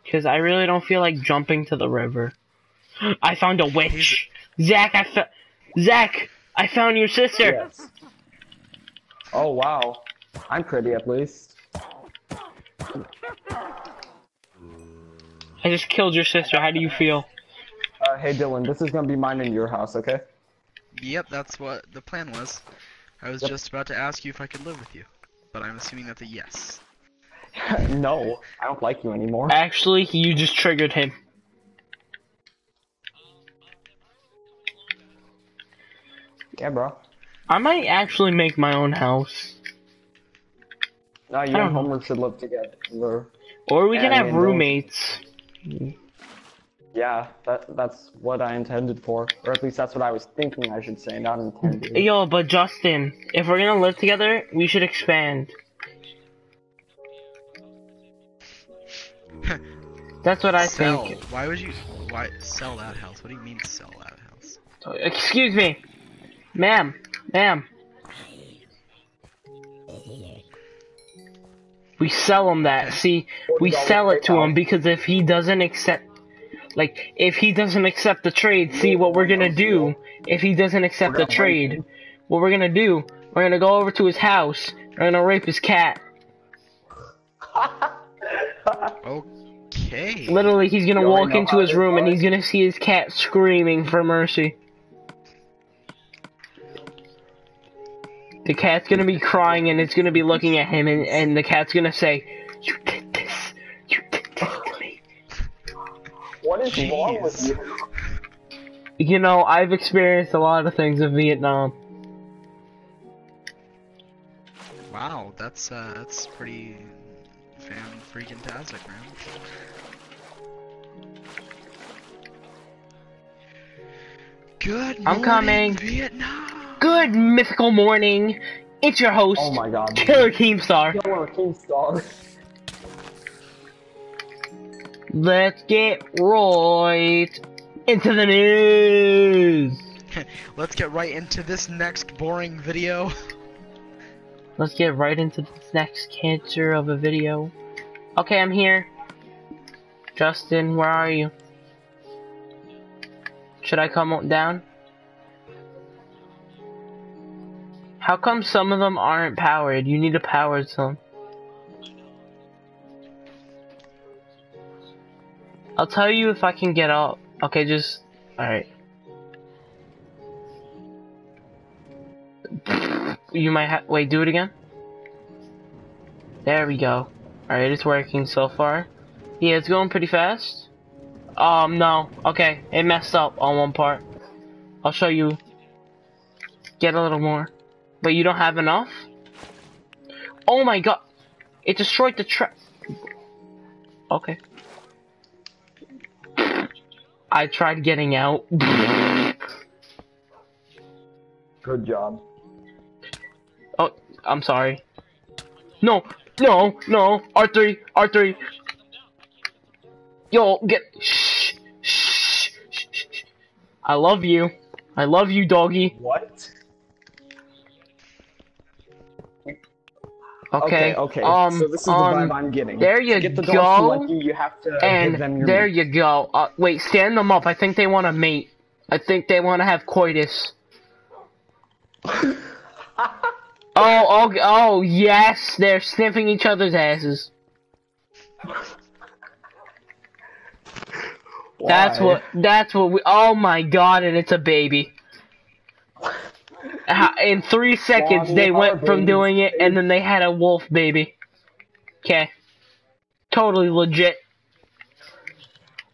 Because I really don't feel like jumping to the river. (gasps) I found a witch. Zach, I found. Zach, I found your sister. Yes. Oh wow. I'm pretty at least. I just killed your sister. How do you feel? Uh, hey Dylan, this is gonna be mine in your house, okay? Yep, that's what the plan was. I was Yep. just about to ask you if I could live with you, but I'm assuming that's a yes. (laughs) no, I don't like you anymore. Actually, you just triggered him. Yeah, bro. I might actually make my own house. No, you don't and know. Homer should live together. Or we can Yeah, I have mean, those- roommates. Yeah, that that's what I intended for, or at least that's what I was thinking I should say, not intended. Yo, but Justin, if we're gonna live together, we should expand. (laughs) That's what I sell. think. Why would you? Why sell that house? What do you mean sell that house? Excuse me, ma'am, ma'am. We sell him that. See, we sell it to him because if he doesn't accept, like, if he doesn't accept the trade, see what we're gonna do. If he doesn't accept the We're gonna rape trade, what we're gonna do? We're gonna go over to his house. We're gonna rape his cat. Okay. Literally, he's gonna You walk into his room and he's gonna see his cat screaming for mercy. The cat's gonna be crying and it's gonna be looking at him and, and the cat's gonna say, You did this! You did this to me! what is wrong with you? You know, I've experienced a lot of things in Vietnam. Wow, that's uh, that's pretty fan freaking tastic, man. Good I'm coming. Vietnam. Good mythical morning! It's your host, Oh my god. Killer Keemstar. Killer Keemstar. Let's get right into the news! (laughs) Let's get right into this next boring video. (laughs) Let's get right into this next cancer of a video. Okay, I'm here. Justin, where are you? Should I come down? How come some of them aren't powered? You need to power some. I'll tell you if I can get up. Okay, just alright. You might have wait, do it again. There we go. Alright, it's working so far. Yeah, it's going pretty fast. Um, no. Okay, it messed up on one part. I'll show you. Get a little more. But you don't have enough? Oh my god. It destroyed the trap. Okay. I tried getting out. Good job. Oh, I'm sorry. No, no, no. R3, R3. Yo, get. Shh, shh, shh, shh, shh. I love you. I love you, doggy. What? Okay. okay. Um, so this is um, the vibe I'm getting. there you get the dogs go. to like you, you have to give them And your there meat. you go. Uh, wait, stand them up. I think they want to mate. I think they want to have coitus. (laughs) Oh, oh, oh, yes, they're sniffing each other's asses. That's what. That's what we. Oh my god! And it's a baby. Ha- In three seconds, Why they went from babies doing it, and then they had a wolf baby. Okay, totally legit.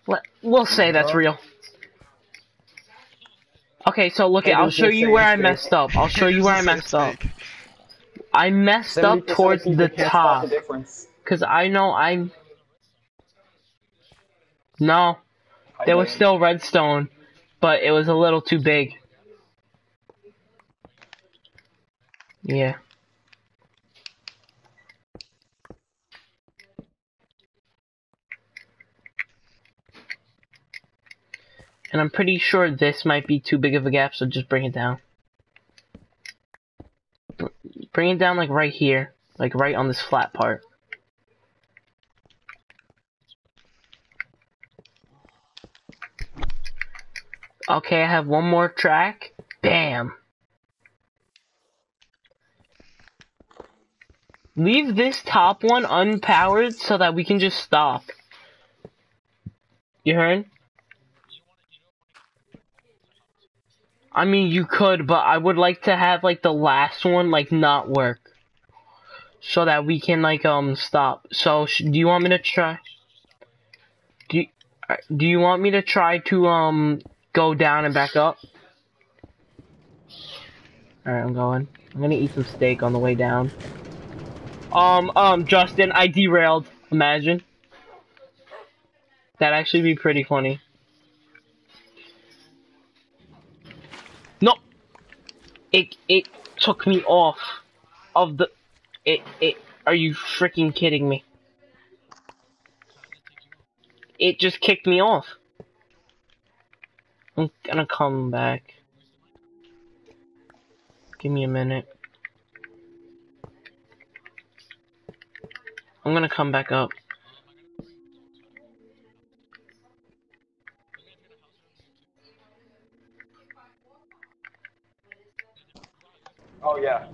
Let- We'll say that's real. Okay, so look, Hey, I'll show you where I messed up. I'll show you where I messed up. I messed up towards the top. Cause I know I'm. No, there was know. still redstone, but it was a little too big. Yeah. And I'm pretty sure this might be too big of a gap, so just bring it down. Bring it down like right here, like right on this flat part. Okay, I have one more track. Bam. Leave this top one unpowered so that we can just stop. You heard? I mean, you could, but I would like to have like the last one like not work, so that we can like um stop. So, do you want me to try? Do you, uh, do you want me to try to um go down and back up? All right, I'm going. I'm gonna eat some steak on the way down. Um, um, Justin, I derailed. Imagine. That'd actually be pretty funny. No. It it took me off of the. It it. Are you freaking kidding me? It just kicked me off. I'm gonna come back. Give me a minute. I'm gonna come back up. Oh yeah.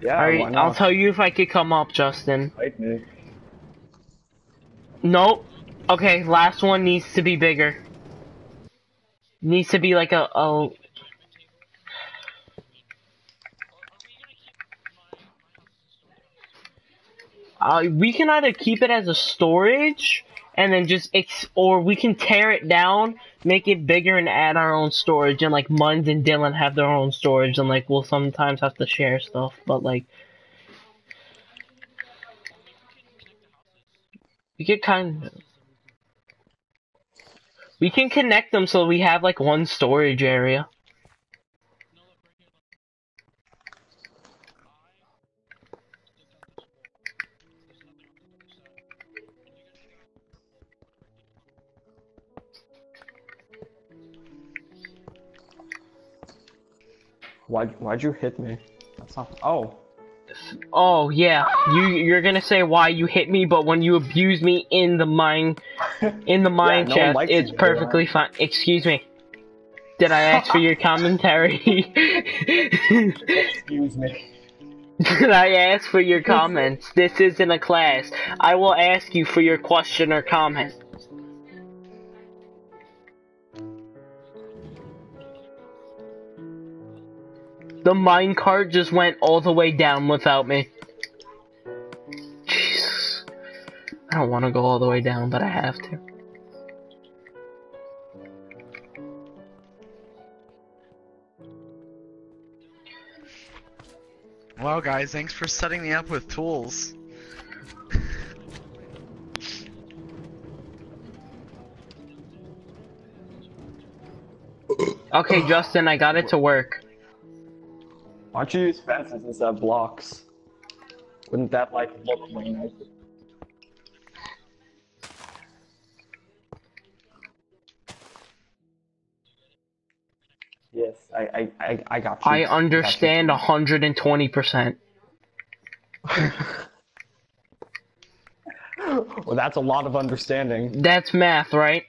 Yeah. Alright. I'll tell you if I could come up, Justin. Fight me. Nope. Okay, last one needs to be bigger. Needs to be like a, a Uh, we can either keep it as a storage and then just ex- or we can tear it down, make it bigger and add our own storage and like Muns and Dylan have their own storage and like we'll sometimes have to share stuff, but like we could kind of we can connect them so we have like one storage area. Why why'd you hit me? That's not. Oh. Oh yeah, you you're gonna say why you hit me, but when you abuse me in the mine (laughs) in the mine no chest, likes it's perfectly fine. Excuse me. Did I ask for your (laughs) commentary? Excuse me. (laughs) Did I ask for your comments? This isn't a class. I will ask you for your question or comment. The minecart just went all the way down without me. Jesus. I don't want to go all the way down, but I have to. Wow, guys, thanks for setting me up with tools. Okay, Justin, I got it to work. Why don't you use fences instead of blocks? Wouldn't that like look way nicer? Yes, I I I, I got you. I understand 120%. (laughs) well, that's a lot of understanding. That's math, right?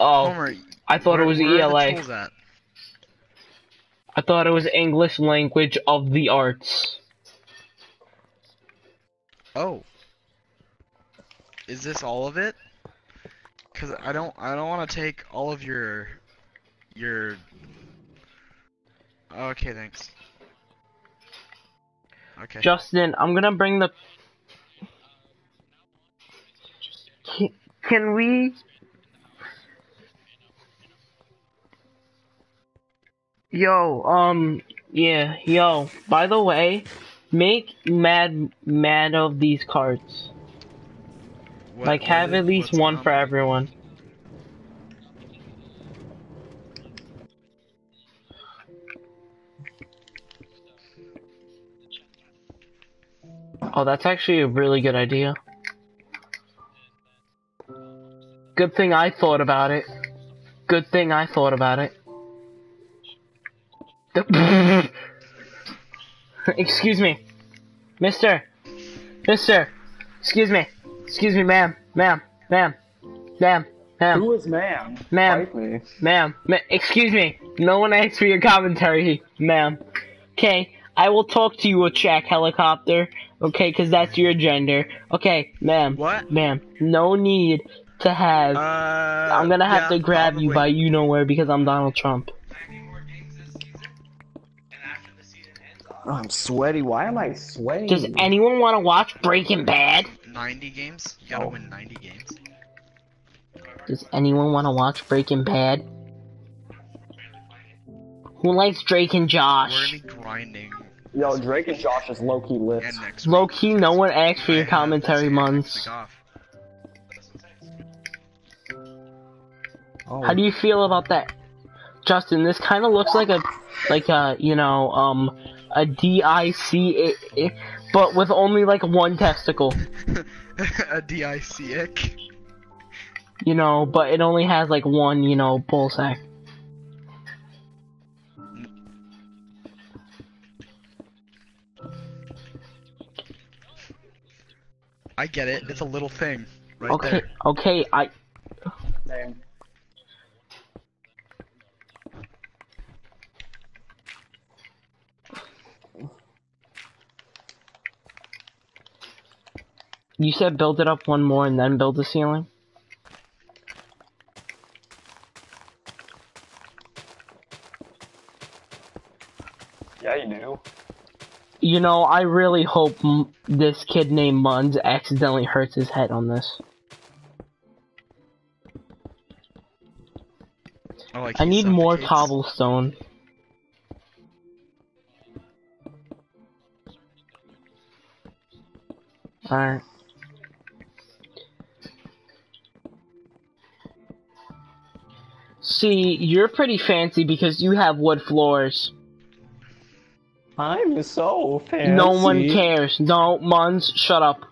Oh, Homer, I thought where, it was where are the ELA. Tools at? I thought it was English language of the arts. Oh. Is this all of it? Cause I don't I don't want to take all of your your Okay, thanks. Okay. Justin, I'm gonna bring the. Can, can we? Yo, um, yeah, yo. By the way, make mad mad of these cards. What- like, what have at least one on for everyone. Oh, that's actually a really good idea. Good thing I thought about it. Good thing I thought about it. The- (laughs) Excuse me. Mister. Mister. Excuse me. Excuse me, ma'am. Ma'am. Ma'am. Ma'am. Ma'am. Who is ma'am? Ma'am. Fight. Ma'am, ma- excuse me. No one asked for your commentary, ma'am. Okay, I will talk to you a check helicopter. Okay, because that's your gender. Okay, ma'am. What? Ma'am, no need to have. Uh, I'm gonna have yeah, to grab you by you know where because I'm Donald Trump. Oh, I'm sweaty. Why am I sweating? Does anyone want to watch Breaking Bad? 90 games. You gotta Oh. win 90 games. Does anyone want to watch Breaking Bad? Who likes Drake and We're Josh? gonna be grinding. Yo, Drake and Josh is low key lit. Low key, no one asked for your commentary, this Muns. next week off. Oh. How do you feel about that, Justin? This kind of looks like a, like a, you know, um, a D I C, I- I- but with only like one testicle. (laughs) a DIC ick. You know, but it only has like one, you know, bull sack. I get it. It's a little thing right okay, there. okay, Okay. I. Same. You said build it up one more and then build the ceiling. Yeah, you do. You know, I really hope m- this kid named Muns accidentally hurts his head on this. Oh, like I he need more suffocates. cobblestone. Alright. See, you're pretty fancy because you have wood floors. I'm so fancy. No one cares. No, Muns, shut up.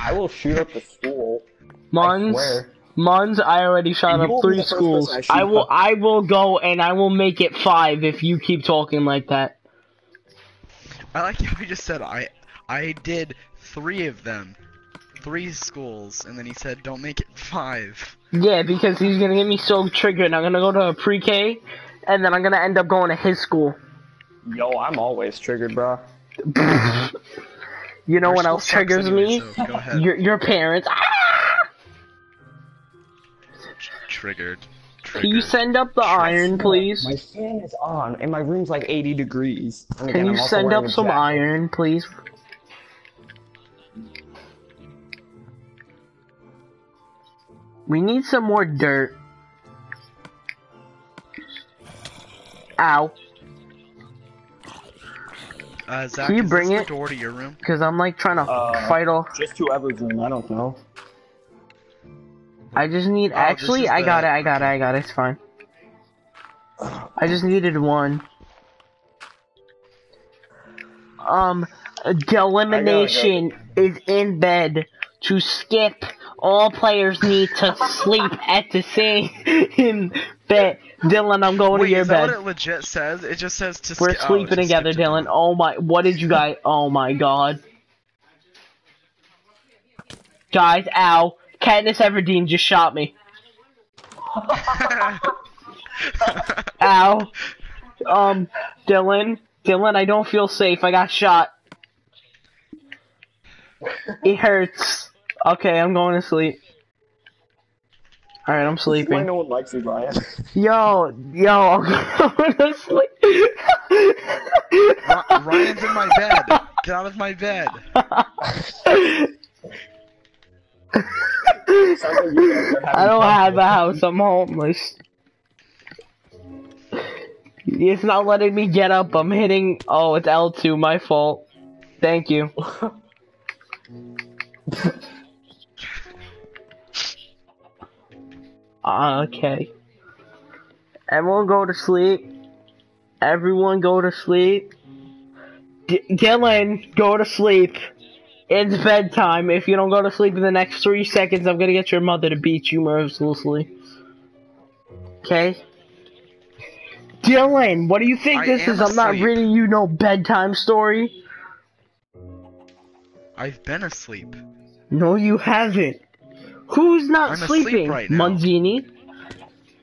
I will shoot up the school. I Muns, swear. Muns, I already shot And up three schools. I I will, up. I will go and I will make it five if you keep talking like that. I like how you just said I I did three of them. Three schools, and then he said don't make it five. Yeah, because he's gonna get me so triggered. I'm gonna go to a pre-K, and then I'm gonna end up going to his school. Yo, I'm always triggered, bro. (laughs) You know Your what else triggers anyway, me? so go ahead. Your your parents. Ah! Triggered. Can you send up the iron, please? My fan is on, and my room's like 80 degrees. And Can you I'm send up some jacket. iron, please? We need some more dirt. Ow. Uh, Zach, Can you is bring this it? the door to your room? Because I'm like trying to Uh, fight off. Just whoever's room, I don't know. I just need. Oh, actually, is I got it. I got it. I got it. It's fine. I just needed one. Um, Delimination is in bed to skip. All players need to sleep at the same bed. Dylan, I'm going Wait, to your is that what it legit says? It just says to sleep. We're oh, sleeping together, to Dylan. Oh my, what did you guys? Oh my god. Guys, ow. Katniss Everdeen just shot me. (laughs) Ow. Um, Dylan, Dylan, I don't feel safe. I got shot. It hurts. Okay, I'm going to sleep. Alright, I'm This is why sleeping. no one likes you, Brian. (laughs) Yo, yo, I'm going to sleep. Ryan's in my bed. Get out of my bed. Sounds like you guys are having I don't have a house. I'm homeless. It's not letting me get up. I'm hitting. Oh, it's L2. My fault. Thank you. (laughs) Ah, okay. Everyone go to sleep. Everyone go to sleep. D- Dylan, go to sleep. It's bedtime. If you don't go to sleep in the next three seconds, I'm gonna get your mother to beat you mercilessly. Okay? Dylan, what do you think I this am is? I'm not reading you no bedtime story. I've been asleep. No, you haven't. Who's not I'm sleeping? right now. Munzini?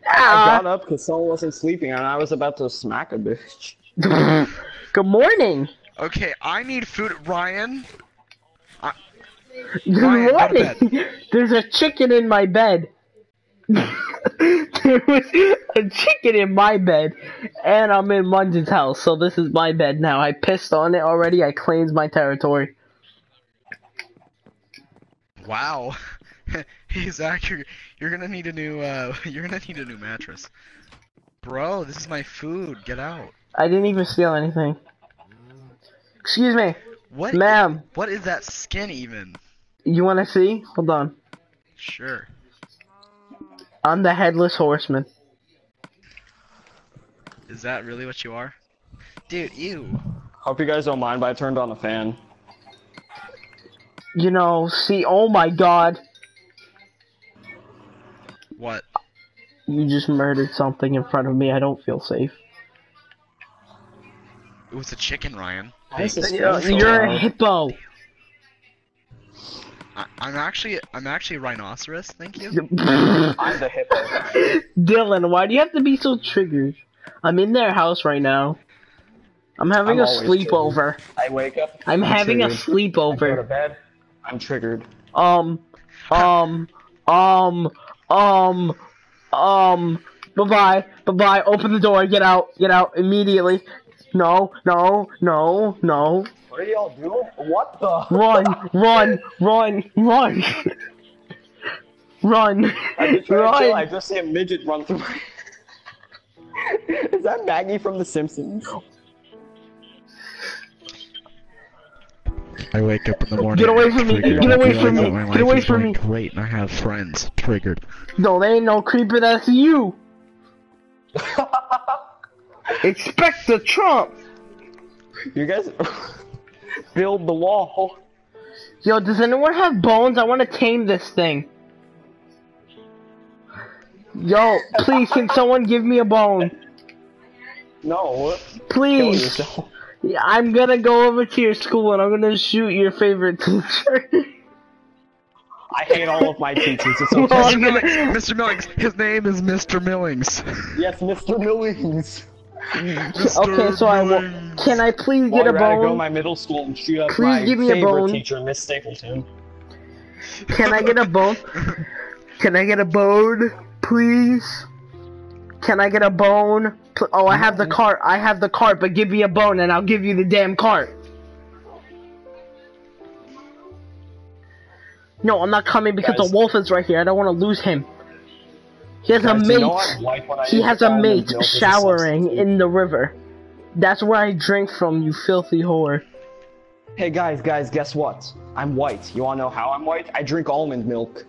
I Ah. got up because someone wasn't sleeping and I was about to smack a bitch. (laughs) Good morning. Okay, I need food. Ryan, Good Ryan, morning. (laughs) There's a chicken in my bed. (laughs) there was a chicken in my bed, and I'm in Munge's house, so this is my bed now. I pissed on it already. I claimed my territory. wow. (laughs) He's actually. You're gonna need a new. Uh, (laughs) you're gonna need a new mattress. Bro, this is my food. Get out. I didn't even steal anything. Excuse me, What? ma'am. What is that skin even? You want to see? Hold on. Sure. I'm the headless horseman. Is that really what you are? Dude, ew. Hope you guys don't mind, but I turned on the fan. You know, see, oh my god, What? you just murdered something in front of me. I don't feel safe. It was a chicken, Ryan. Why is You're, you're a hippo. I, I'm actually. I'm actually a rhinoceros. Thank you. (laughs) I'm the hippo. Dylan, why do you have to be so triggered? I'm in their house right now. I'm having I'm a always sleepover. I wake up. I'm having a triggered. I go to sleepover. bed. I'm triggered. Um, um, um, um, um. Bye bye, bye bye. Open the door. Get out. Get out immediately. No, no, no, no. What are y'all doing? What the? Run, run, run, run. (laughs) Run, I'm just chill. I just see a midget run through my. (laughs) Is that Maggie from The Simpsons? I wake up in the morning. Get away from me, get away from me, get away from me. Great, and I have friends. Triggered. No, they ain't no creeper. That's you. (laughs) Expect the Trump. You guys build the wall. Yo, does anyone have bones? I want to tame this thing. Yo, please, can someone give me a bone? No. Kill Please. Yourself. Yeah, I'm gonna go over to your school and I'm gonna shoot your favorite teacher. I hate all of my teachers. It's okay. I'm Mr. gonna- Millings. (laughs) Mr. Millings. His name is Mr. Millings. yes, Mr. Millings. okay, so I will. Can I please Well, get a I'd rather go to my middle school and shoot up Please my give me a favorite bone. teacher, Miss Stapleton. Can I get a bone? (laughs) Can I get a bone, please? Can I get a bone? Oh, I have the mm-hmm. cart. I have the cart, but give me a bone and I'll give you the damn cart. No, I'm not coming because Guys. the wolf is right here. I don't want to lose him. He has a mate. you know I'm white when I he has a mate showering in the river. That's where I drink from, you filthy whore. Hey guys, guys, guess what? I'm white. You wanna know how I'm white? I drink almond milk.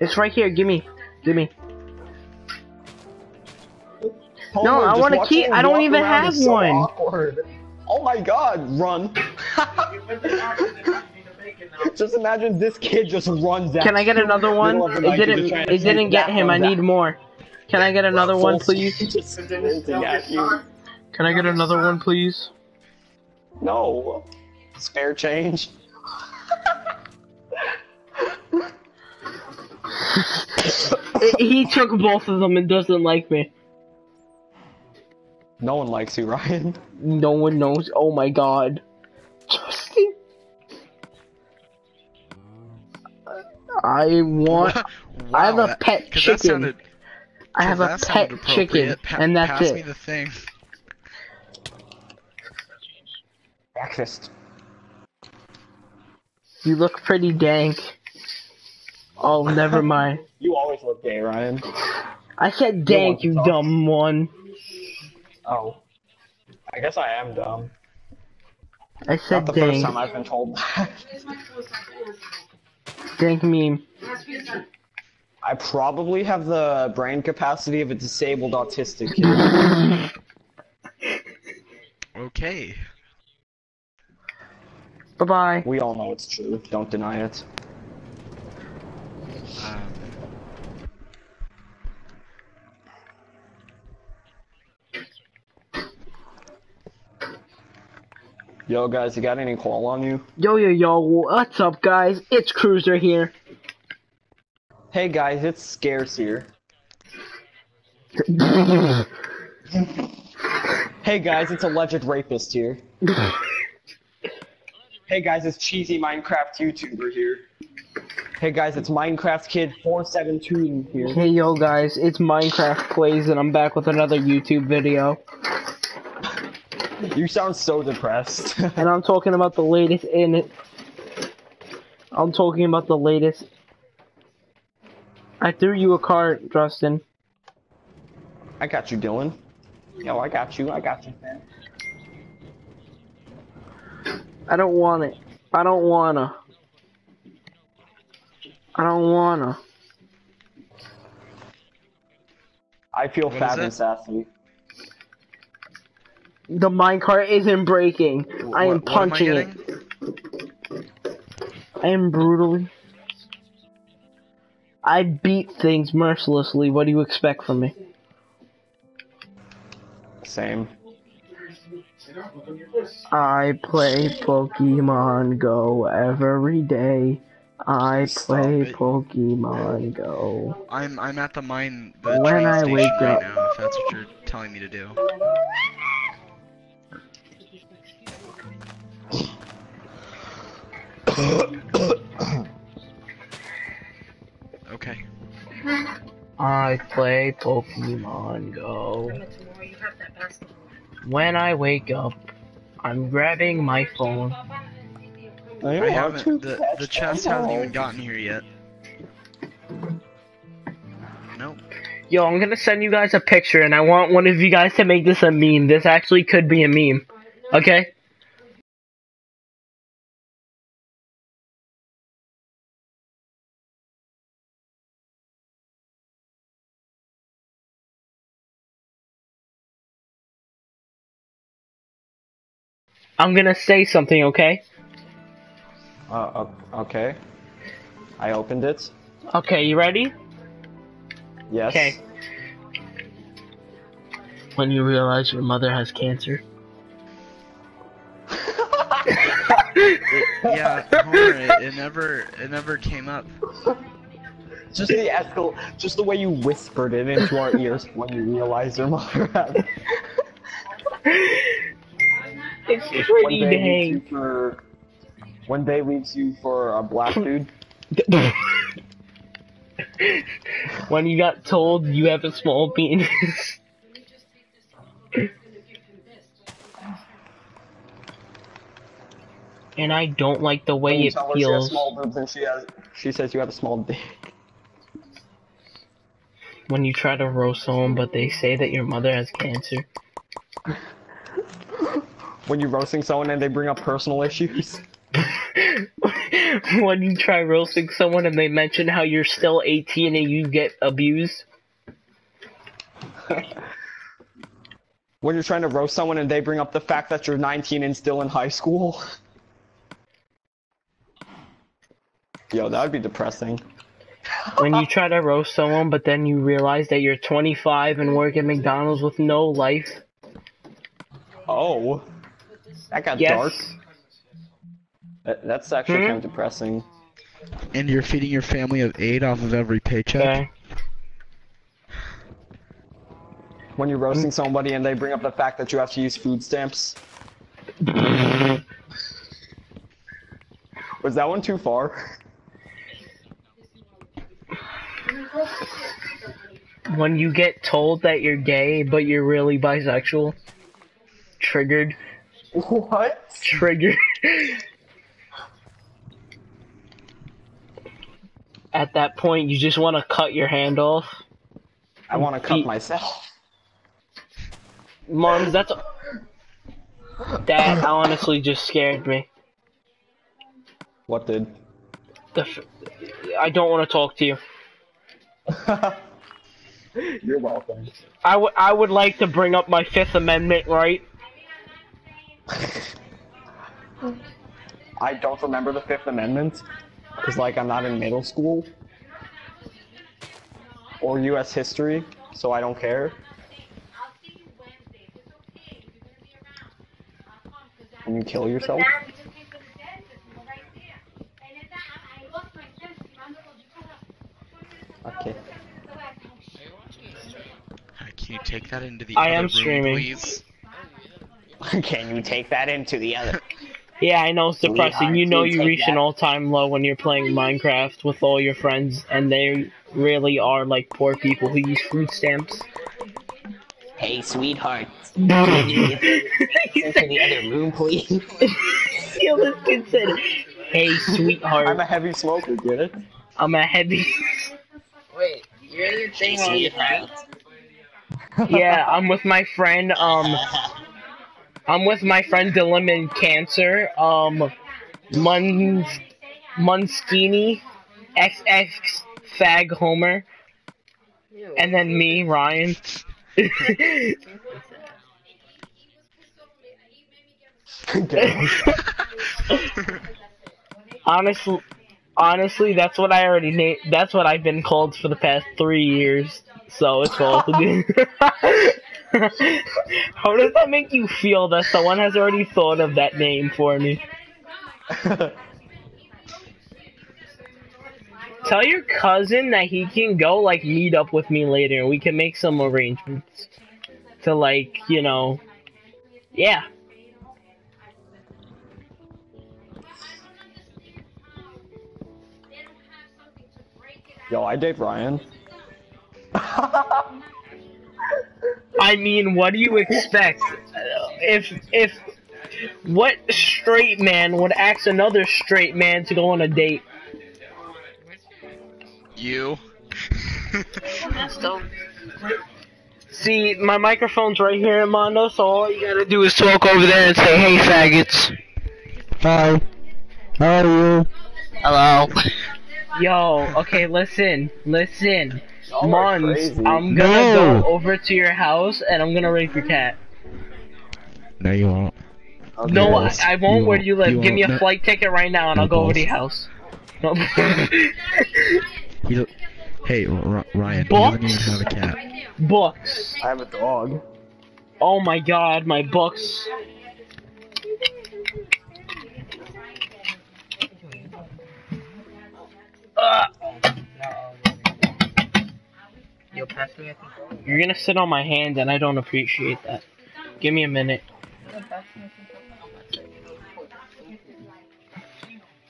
It's right here. Gimme. Give me. Give me. Homer, No, I wanna watch keep- I don't even have is so one. awkward. Oh my god, run. (laughs) just imagine this kid just runs out. Can I get another one? Middle of the It didn't. It didn't get him. I need back. more. Can I get another one, please? speed, (laughs) just sprinting at you. Can I get another one, please? No. Spare change. (laughs) He took both of them and doesn't like me. No one likes you, (laughs) Ryan. No one knows. Oh my god. Justin. I want. wow, (laughs) I have a that- chicken. Sounded, I have a pet chicken. Pa- and that's pass me it. the thing. Breakfast. You look pretty dank. Oh, never (laughs) mind. You always look gay, Ryan. I said dank, you want dumb one. Oh. I guess I am dumb. I said Not the first dank. time I've been told that. It's my first time to answer. Dank meme. It has to be a son. I probably have the brain capacity of a disabled autistic kid. (laughs) Okay. Bye bye. we all know it's true. Don't deny it. Um, Yo, guys, you got any call on you? Yo yo yo, what's up guys? It's Cruiser here. Hey, guys, it's Scarce here. (laughs) Hey, guys, it's Alleged Rapist here. (laughs) hey, guys, it's Cheesy Minecraft YouTuber here. Hey, guys, it's Minecraft Kid 472 here. hey yo guys, it's Minecraft Plays and I'm back with another YouTube video. (laughs) You sound so depressed. (laughs) And I'm talking about the latest in it. I'm talking about the latest. I threw you a card, Justin. I got you, Dylan. Yo, I got you. I got you, man. I don't want it. I don't wanna. I don't wanna. I feel What fat is and sassy. The minecart isn't breaking. I am what- what am I punching it. I am brutally. I beat things mercilessly. What do you expect from me? Same. Sit up, look on your wrist. I play Pokemon Go every day. I Stop play it. Pokemon Go. I'm I'm at the mine the When train I station wake right up- now. If that's what you're telling me to do. Okay. I play Pokemon Go. Remember tomorrow you have that basketball. When I wake up, I'm grabbing my phone. Papa, and take the equipment. I haven't the catch the chest hasn't even gotten here yet. Nope. Yo, I'm gonna send you guys a picture, and I want one of you guys to make this a meme. This actually could be a meme. Okay? I'm gonna say something, okay? Uh, okay. I opened it. Okay, you ready? Yes. Okay. When you realize your mother has cancer. (laughs) Yeah, Homer, it, it never it never came up. Just the escal, just the way you whispered it into our ears when you realized your mother had. (laughs) It's One pretty day leaves you dang. for. One day leaves you for a black dude. (laughs) when you got told you have a small penis. Let me just take this off. I'm gonna give him this. and I don't like the way it tell she has feels small boobs and she has, she says you have a small dick. when you try to roast someone, but they say that your mother has cancer. (laughs) When you're roasting someone and they bring up personal issues. (laughs) when you try roasting someone and they mention how you're still 18 and you get abused. (laughs) When you're trying to roast someone and they bring up the fact that you're 19 and still in high school. Yo, that would be depressing. when you try to roast someone, but then you realize that you're 25 and work at McDonald's with no life. Oh. That got Yes. dark. That, that's actually Hmm? kind of depressing. And you're feeding your family of eight off of every paycheck. Okay. when you're roasting somebody and they bring up the fact that you have to use food stamps. (laughs) Was that one too far? when you get told that you're gay, but you're really bisexual. Triggered. What? Trigger. At that point, you just want to cut your hand off. I want to cut Feet. myself. Moms, that's. That honestly just scared me. What did? The f- I don't want to talk to you. (laughs) You're welcome. I would I would like to bring up my Fifth Amendment right. I don't remember the Fifth Amendment because, like, I'm not in middle school or U.S. history, so I don't care. Can you kill yourself? Okay. Can you take that into the I other am room, streaming. please? (laughs) Can you take that into the other? Yeah, I know it's depressing. You know you take reach an all-time low when you're playing Minecraft with all your friends, and they really are like poor people who use food stamps. Hey, sweetheart. (laughs) He Into the other room, please. Yo, this kid said, "Hey, sweetheart." I'm a heavy smoker, get it? I'm a heavy." (laughs) Wait, you're your thing on sweetheart. yeah, I'm with my friend. Um, I'm with my friend Delimon Cancer. Um, Mun Munskini, XX Fag Homer, and then me, Ryan. (laughs) honestly, honestly, that's what I already na- That's what I've been called for the past three years. So it's all. (laughs) How does that make you feel that someone has already thought of that name for me? Tell your cousin that he can go like meet up with me later and we can make some arrangements to like, you know, yeah. Yo, I date Ryan. (laughs) I mean, what do you expect? If if what straight man would ask another straight man to go on a date? You. See, my microphone's right here, Mondo, so all you gotta do is talk over there and say, hey, faggots. Hi. How are you? Hello. Yo, okay, listen, listen. Y'all Mons. I'm gonna No. go over to your house and I'm gonna rape your cat. No, you won't. No, I, Yes, I won't. you Where do you live? You Give me a. No. flight ticket right now and No I'll go over to balls. your house. No. You, hey, R- Ryan, Books? he doesn't even have a cat. Books. I have a dog. Oh my god, my books. Uh, Yo, pass me a controller. you're gonna sit on my hand and I don't appreciate that. Give me a minute.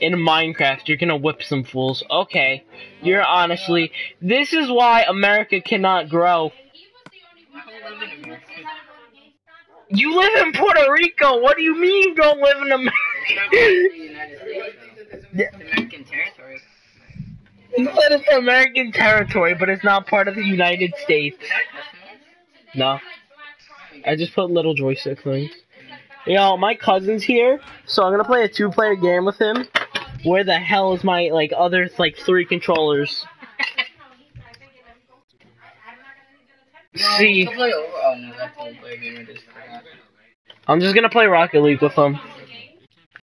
In Minecraft, you're gonna whip some fools. Okay. You're honestly. This is why America cannot grow. You live in Puerto Rico. What do you mean you don't live in America? American territory. You said it's American territory, but it's not part of the United States. No. I just put little joystick things. Yo, my cousin's here, so I'm gonna play a two-player game with him. Where the hell is my like other like three controllers? See. Oh no, that's old player game. I just forgot. I'm just gonna play Rocket League with him.